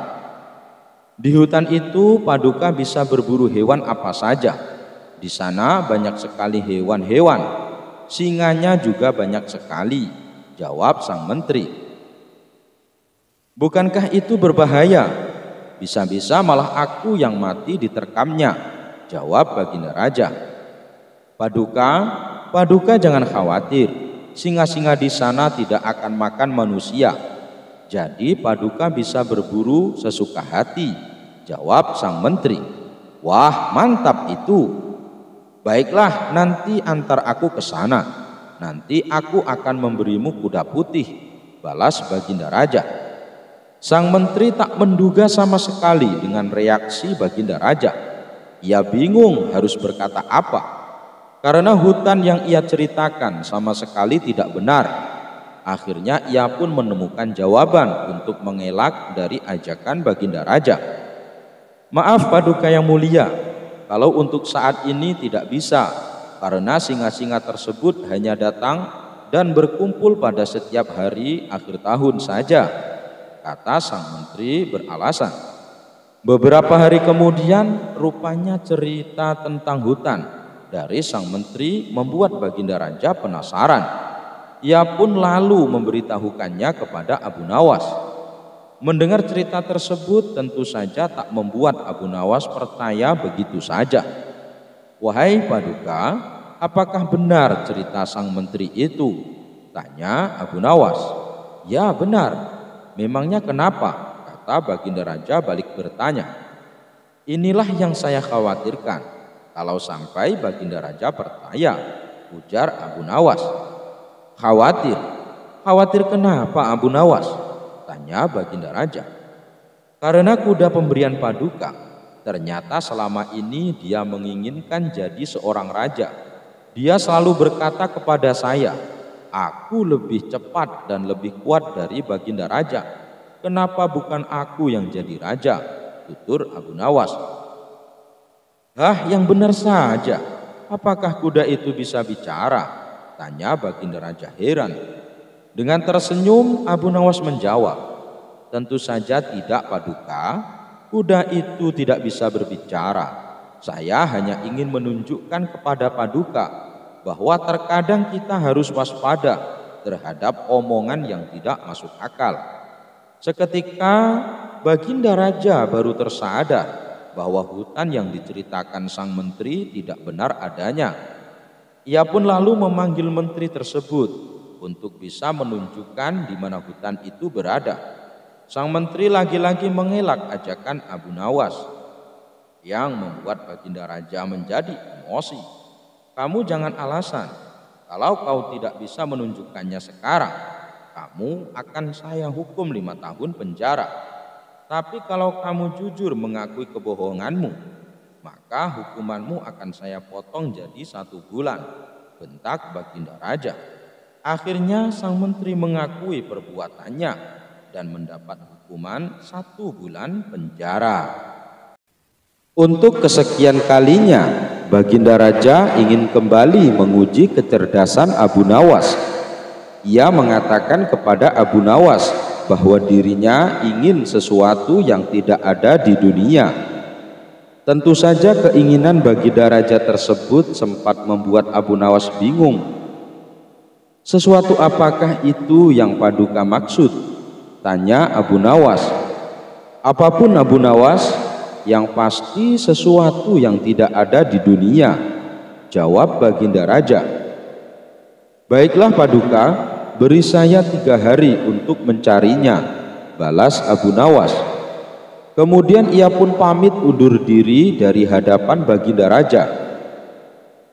Di hutan itu Paduka bisa berburu hewan apa saja. Di sana banyak sekali hewan-hewan. Singanya juga banyak sekali, jawab sang menteri. Bukankah itu berbahaya? Bisa-bisa malah aku yang mati diterkamnya. Jawab Baginda Raja. Paduka, Paduka jangan khawatir. Singa-singa di sana tidak akan makan manusia. Jadi Paduka bisa berburu sesuka hati. Jawab sang menteri. Wah, mantap itu. Baiklah, nanti antar aku ke sana. Nanti aku akan memberimu kuda putih. Balas Baginda Raja. Sang menteri tak menduga sama sekali dengan reaksi Baginda Raja. Ia bingung harus berkata apa, karena hutan yang ia ceritakan sama sekali tidak benar. Akhirnya ia pun menemukan jawaban untuk mengelak dari ajakan Baginda Raja. Maaf Paduka yang mulia, kalau untuk saat ini tidak bisa, karena singa-singa tersebut hanya datang dan berkumpul pada setiap hari akhir tahun saja, kata sang menteri beralasan. Beberapa hari kemudian, rupanya cerita tentang hutan dari sang menteri membuat Baginda Raja penasaran ia pun lalu memberitahukannya kepada Abu Nawas. Mendengar cerita tersebut tentu saja tak membuat Abu Nawas percaya begitu saja. Wahai Paduka, apakah benar cerita sang menteri itu? Tanya Abu Nawas. Ya benar. Memangnya kenapa? Kata Baginda Raja balik bertanya. Inilah yang saya khawatirkan. Kalau sampai Baginda Raja percaya, ujar Abu Nawas. Khawatir. Khawatir kenapa Abu Nawas? Tanya Baginda Raja. Karena kuda pemberian paduka, ternyata selama ini dia menginginkan jadi seorang raja. Dia selalu berkata kepada saya, aku lebih cepat dan lebih kuat dari Baginda Raja. Kenapa bukan aku yang jadi raja? Tutur Abu Nawas. Hah, yang benar saja. Apakah kuda itu bisa bicara? Tanya Baginda Raja heran. Dengan tersenyum Abu Nawas menjawab, tentu saja tidak paduka, kuda itu tidak bisa berbicara. Saya hanya ingin menunjukkan kepada paduka bahwa terkadang kita harus waspada terhadap omongan yang tidak masuk akal. Seketika Baginda Raja baru tersadar bahwa hutan yang diceritakan sang menteri tidak benar adanya ia pun lalu memanggil menteri tersebut untuk bisa menunjukkan di mana hutan itu berada. Sang menteri lagi-lagi mengelak ajakan Abu Nawas yang membuat Baginda Raja menjadi emosi. Kamu jangan alasan, kalau kau tidak bisa menunjukkannya sekarang, kamu akan saya hukum lima tahun penjara. Tapi kalau kamu jujur mengakui kebohonganmu, maka hukumanmu akan saya potong jadi satu bulan. Bentak Baginda Raja. Akhirnya sang menteri mengakui perbuatannya dan mendapat hukuman satu bulan penjara. Untuk kesekian kalinya, Baginda Raja ingin kembali menguji kecerdasan Abu Nawas. Ia mengatakan kepada Abu Nawas bahwa dirinya ingin sesuatu yang tidak ada di dunia Tentu saja keinginan bagi daraja tersebut sempat membuat Abu Nawas bingung. Sesuatu apakah itu yang Paduka maksud? Tanya Abu Nawas. Apa pun Abu Nawas, yang pasti sesuatu yang tidak ada di dunia. Jawab Baginda Raja. Baiklah Paduka, beri saya tiga hari untuk mencarinya. Balas Abu Nawas. Kemudian ia pun pamit undur diri dari hadapan Baginda Raja.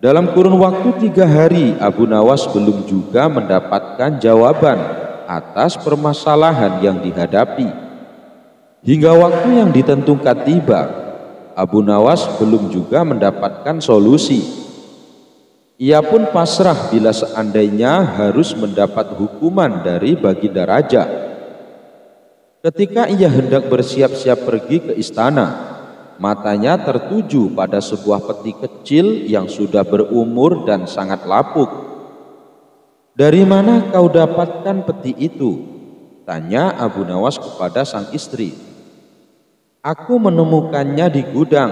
Dalam kurun waktu tiga hari, Abu Nawas belum juga mendapatkan jawaban atas permasalahan yang dihadapi. Hingga waktu yang ditentukan tiba, Abu Nawas belum juga mendapatkan solusi. Ia pun pasrah bila seandainya harus mendapat hukuman dari Baginda Raja Ketika ia hendak bersiap-siap pergi ke istana, matanya tertuju pada sebuah peti kecil yang sudah berumur dan sangat lapuk. Dari mana kau dapatkan peti itu? Tanya Abu Nawas kepada sang istri. Aku menemukannya di gudang.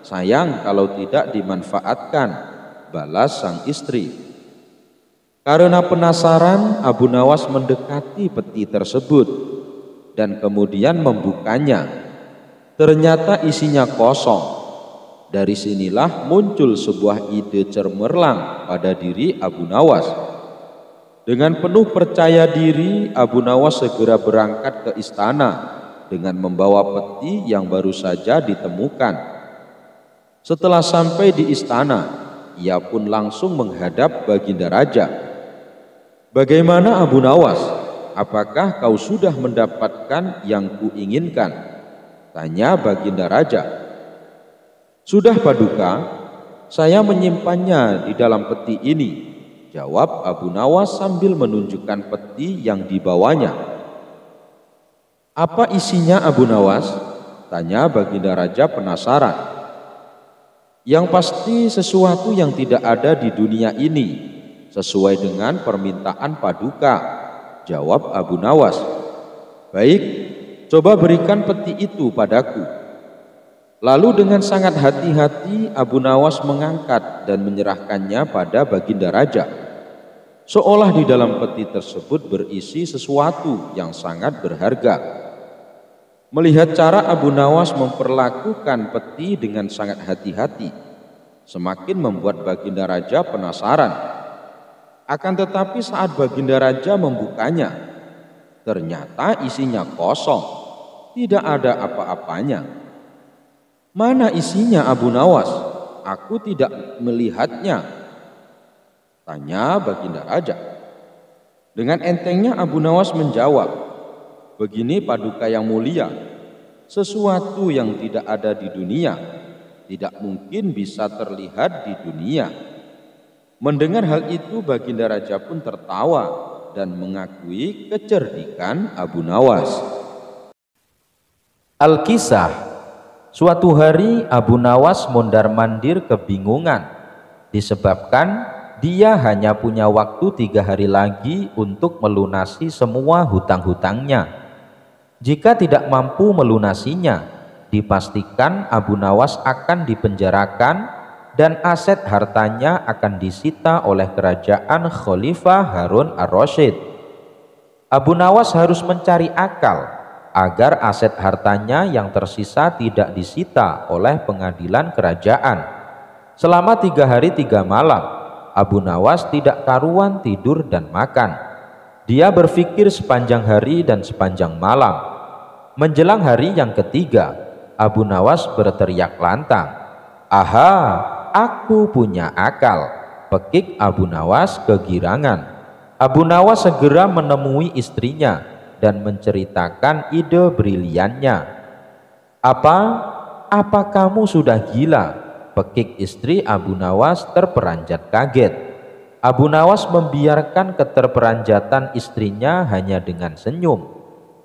Sayang kalau tidak dimanfaatkan, balas sang istri. Karena penasaran, Abu Nawas mendekati peti tersebut dan kemudian membukanya. Ternyata isinya kosong. Dari sinilah muncul sebuah ide cermerlang pada diri Abu Nawas. Dengan penuh percaya diri, Abu Nawas segera berangkat ke istana dengan membawa peti yang baru saja ditemukan. Setelah sampai di istana, ia pun langsung menghadap Baginda Raja. Bagaimana Abu Nawas? Apakah kau sudah mendapatkan yang kuinginkan? Tanya Baginda Raja. Sudah Paduka, saya menyimpannya di dalam peti ini. Jawab Abu Nawas sambil menunjukkan peti yang dibawanya. Apa isinya Abu Nawas? Tanya Baginda Raja penasaran. Yang pasti sesuatu yang tidak ada di dunia ini sesuai dengan permintaan paduka. Jawab Abu Nawas. Baik, coba berikan peti itu padaku. Lalu dengan sangat hati-hati Abu Nawas mengangkat dan menyerahkannya pada Baginda Raja. Seolah di dalam peti tersebut berisi sesuatu yang sangat berharga. Melihat cara Abu Nawas memperlakukan peti dengan sangat hati-hati, semakin membuat Baginda Raja penasaran akan tetapi saat Baginda Raja membukanya, ternyata isinya kosong, tidak ada apa-apanya. Mana isinya Abu Nawas? Aku tidak melihatnya. Tanya Baginda Raja. Dengan entengnya Abu Nawas menjawab, Begini paduka yang mulia, sesuatu yang tidak ada di dunia tidak mungkin bisa terlihat di dunia Mendengar hal itu Baginda Raja pun tertawa dan mengakui kecerdikan Abu Nawas. Al-Kisah Suatu hari Abu Nawas mondar-mandir kebingungan disebabkan dia hanya punya waktu tiga hari lagi untuk melunasi semua hutang-hutangnya. Jika tidak mampu melunasinya, dipastikan Abu Nawas akan dipenjarakan dan aset hartanya akan disita oleh kerajaan Khalifah Harun ar-Rasyid. Abu Nawas harus mencari akal agar aset hartanya yang tersisa tidak disita oleh pengadilan kerajaan. Selama tiga hari tiga malam, Abu Nawas tidak karuan tidur dan makan. Dia berpikir sepanjang hari dan sepanjang malam. Menjelang hari yang ketiga, Abu Nawas berteriak lantang, Aha, aku punya akal. Pekik Abu Nawas kegirangan. Abu Nawas segera menemui istrinya dan menceritakan ide briliannya. Apa? Apa kamu sudah gila? Pekik istri Abu Nawas terperanjat kaget. Abu Nawas membiarkan keterperanjatan istrinya hanya dengan senyum.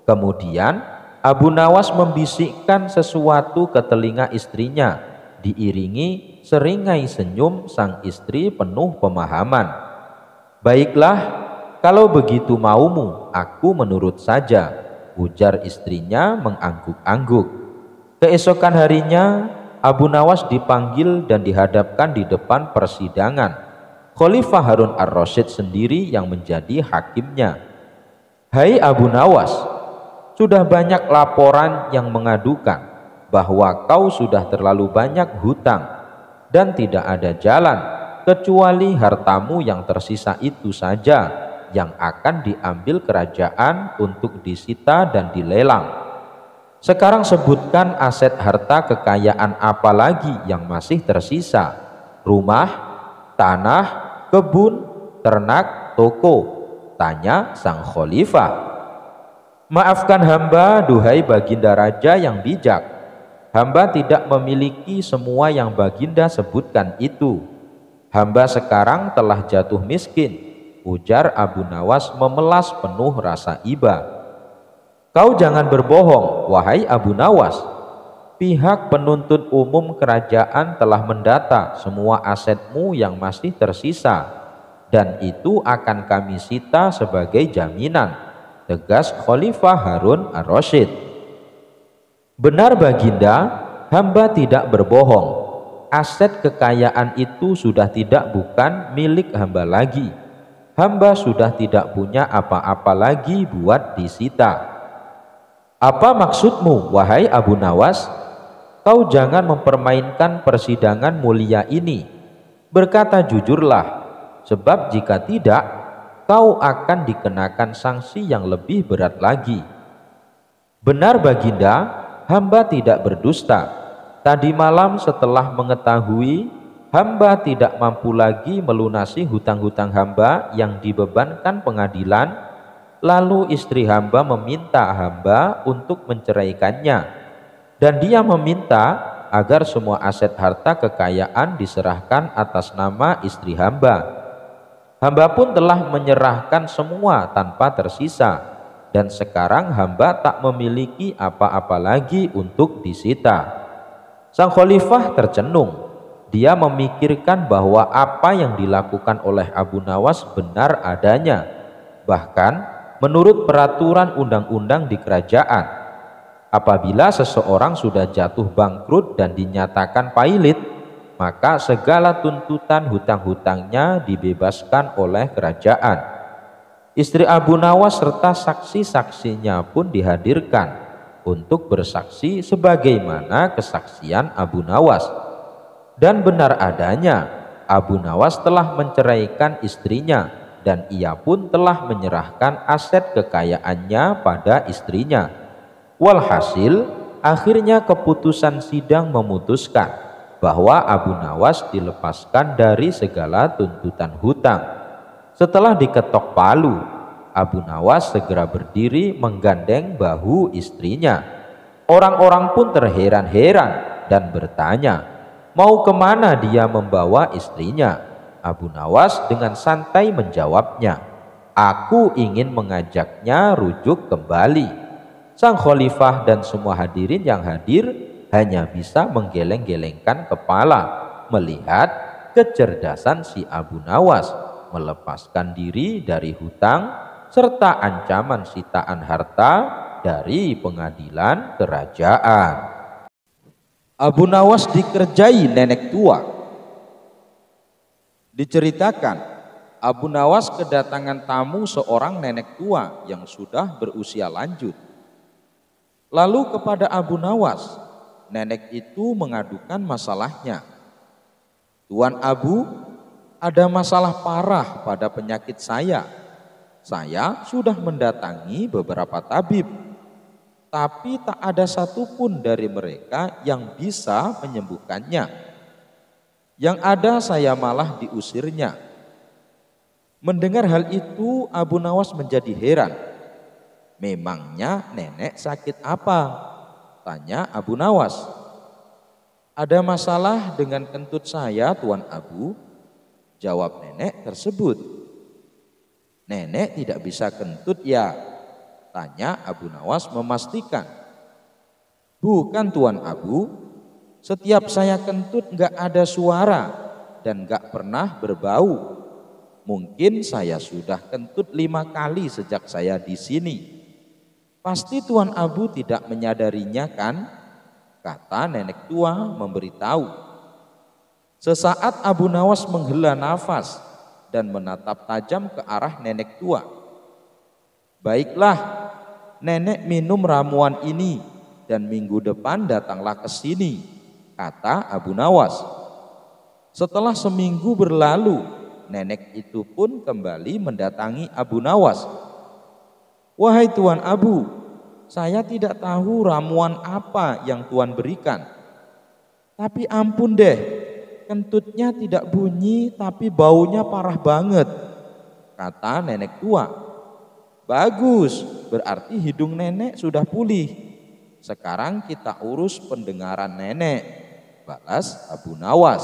Kemudian Abu Nawas membisikkan sesuatu ke telinga istrinya, diiringi seringai senyum sang istri penuh pemahaman. Baiklah, kalau begitu maumu, aku menurut saja, ujar istrinya mengangguk-angguk. Keesokan harinya, Abu Nawas dipanggil dan dihadapkan di depan persidangan. Khalifah Harun ar-Rasyid sendiri yang menjadi hakimnya. Hai Abu Nawas, sudah banyak laporan yang mengadukan bahwa kau sudah terlalu banyak hutang dan tidak ada jalan kecuali hartamu yang tersisa itu saja yang akan diambil kerajaan untuk disita dan dilelang. Sekarang sebutkan aset harta kekayaan apa lagi yang masih tersisa? Rumah, tanah, kebun, ternak, toko. Tanya sang khalifah. Maafkan hamba, duhai baginda raja yang bijak Hamba tidak memiliki semua yang baginda sebutkan itu. Hamba sekarang telah jatuh miskin. Ujar Abu Nawas memelas penuh rasa iba. Kau jangan berbohong, wahai Abu Nawas. Pihak penuntut umum kerajaan telah mendata semua asetmu yang masih tersisa. Dan itu akan kami sita sebagai jaminan. Tegas Khalifah Harun ar-Rasyid. Benar baginda, hamba tidak berbohong. Aset kekayaan itu sudah tidak bukan milik hamba lagi. Hamba sudah tidak punya apa-apa lagi buat disita. Apa maksudmu, wahai Abu Nawas? Kau jangan mempermainkan persidangan mulia ini. Berkata jujurlah, sebab jika tidak, kau akan dikenakan sanksi yang lebih berat lagi. Benar baginda, hamba tidak berdusta. Tadi malam setelah mengetahui hamba tidak mampu lagi melunasi hutang-hutang hamba yang dibebankan pengadilan, lalu istri hamba meminta hamba untuk menceraikannya. Dan dia meminta agar semua aset harta kekayaan diserahkan atas nama istri hamba. Hamba pun telah menyerahkan semua tanpa tersisa. Dan sekarang hamba tak memiliki apa-apa lagi untuk disita. Sang khalifah tercenung. Dia memikirkan bahwa apa yang dilakukan oleh Abu Nawas benar adanya. Bahkan menurut peraturan undang-undang di kerajaan, apabila seseorang sudah jatuh bangkrut dan dinyatakan pailit, maka segala tuntutan hutang-hutangnya dibebaskan oleh kerajaan Istri Abu Nawas serta saksi-saksinya pun dihadirkan untuk bersaksi sebagaimana kesaksian Abu Nawas. Dan benar adanya, Abu Nawas telah menceraikan istrinya dan ia pun telah menyerahkan aset kekayaannya pada istrinya. Walhasil, akhirnya keputusan sidang memutuskan bahwa Abu Nawas dilepaskan dari segala tuntutan hutang setelah diketok palu, Abu Nawas segera berdiri menggandeng bahu istrinya. Orang-orang pun terheran-heran dan bertanya, mau ke mana dia membawa istrinya? Abu Nawas dengan santai menjawabnya, aku ingin mengajaknya rujuk kembali. Sang khalifah dan semua hadirin yang hadir hanya bisa menggeleng-gelengkan kepala melihat kecerdasan si Abu Nawas melepaskan diri dari hutang serta ancaman sitaan harta dari pengadilan kerajaan. Abu Nawas dikerjai nenek tua. Diceritakan, Abu Nawas kedatangan tamu seorang nenek tua yang sudah berusia lanjut. Lalu kepada Abu Nawas, nenek itu mengadukan masalahnya. Tuan Abu, ada masalah parah pada penyakit saya. Saya sudah mendatangi beberapa tabib, tapi tak ada satupun dari mereka yang bisa menyembuhkannya. Yang ada saya malah diusirnya. Mendengar hal itu Abu Nawas menjadi heran. Memangnya nenek sakit apa? Tanya Abu Nawas. Ada masalah dengan kentut saya Tuan Abu, Jawab nenek tersebut. Nenek tidak bisa kentut ya? Tanya Abu Nawas memastikan. Bukan Tuan Abu, setiap saya kentut nggak ada suara dan nggak pernah berbau. Mungkin saya sudah kentut lima kali sejak saya di sini. Pasti Tuan Abu tidak menyadarinya kan? Kata nenek tua memberitahu. Sesaat Abu Nawas menghela nafas dan menatap tajam ke arah nenek tua. Baiklah, nenek minum ramuan ini dan minggu depan datanglah ke sini, kata Abu Nawas. Setelah seminggu berlalu, nenek itu pun kembali mendatangi Abu Nawas. Wahai Tuan Abu, saya tidak tahu ramuan apa yang Tuan berikan. Tapi ampun deh, kentutnya tidak bunyi tapi baunya parah banget. Kata nenek tua. Bagus, berarti hidung nenek sudah pulih. Sekarang kita urus pendengaran nenek. Balas Abu Nawas.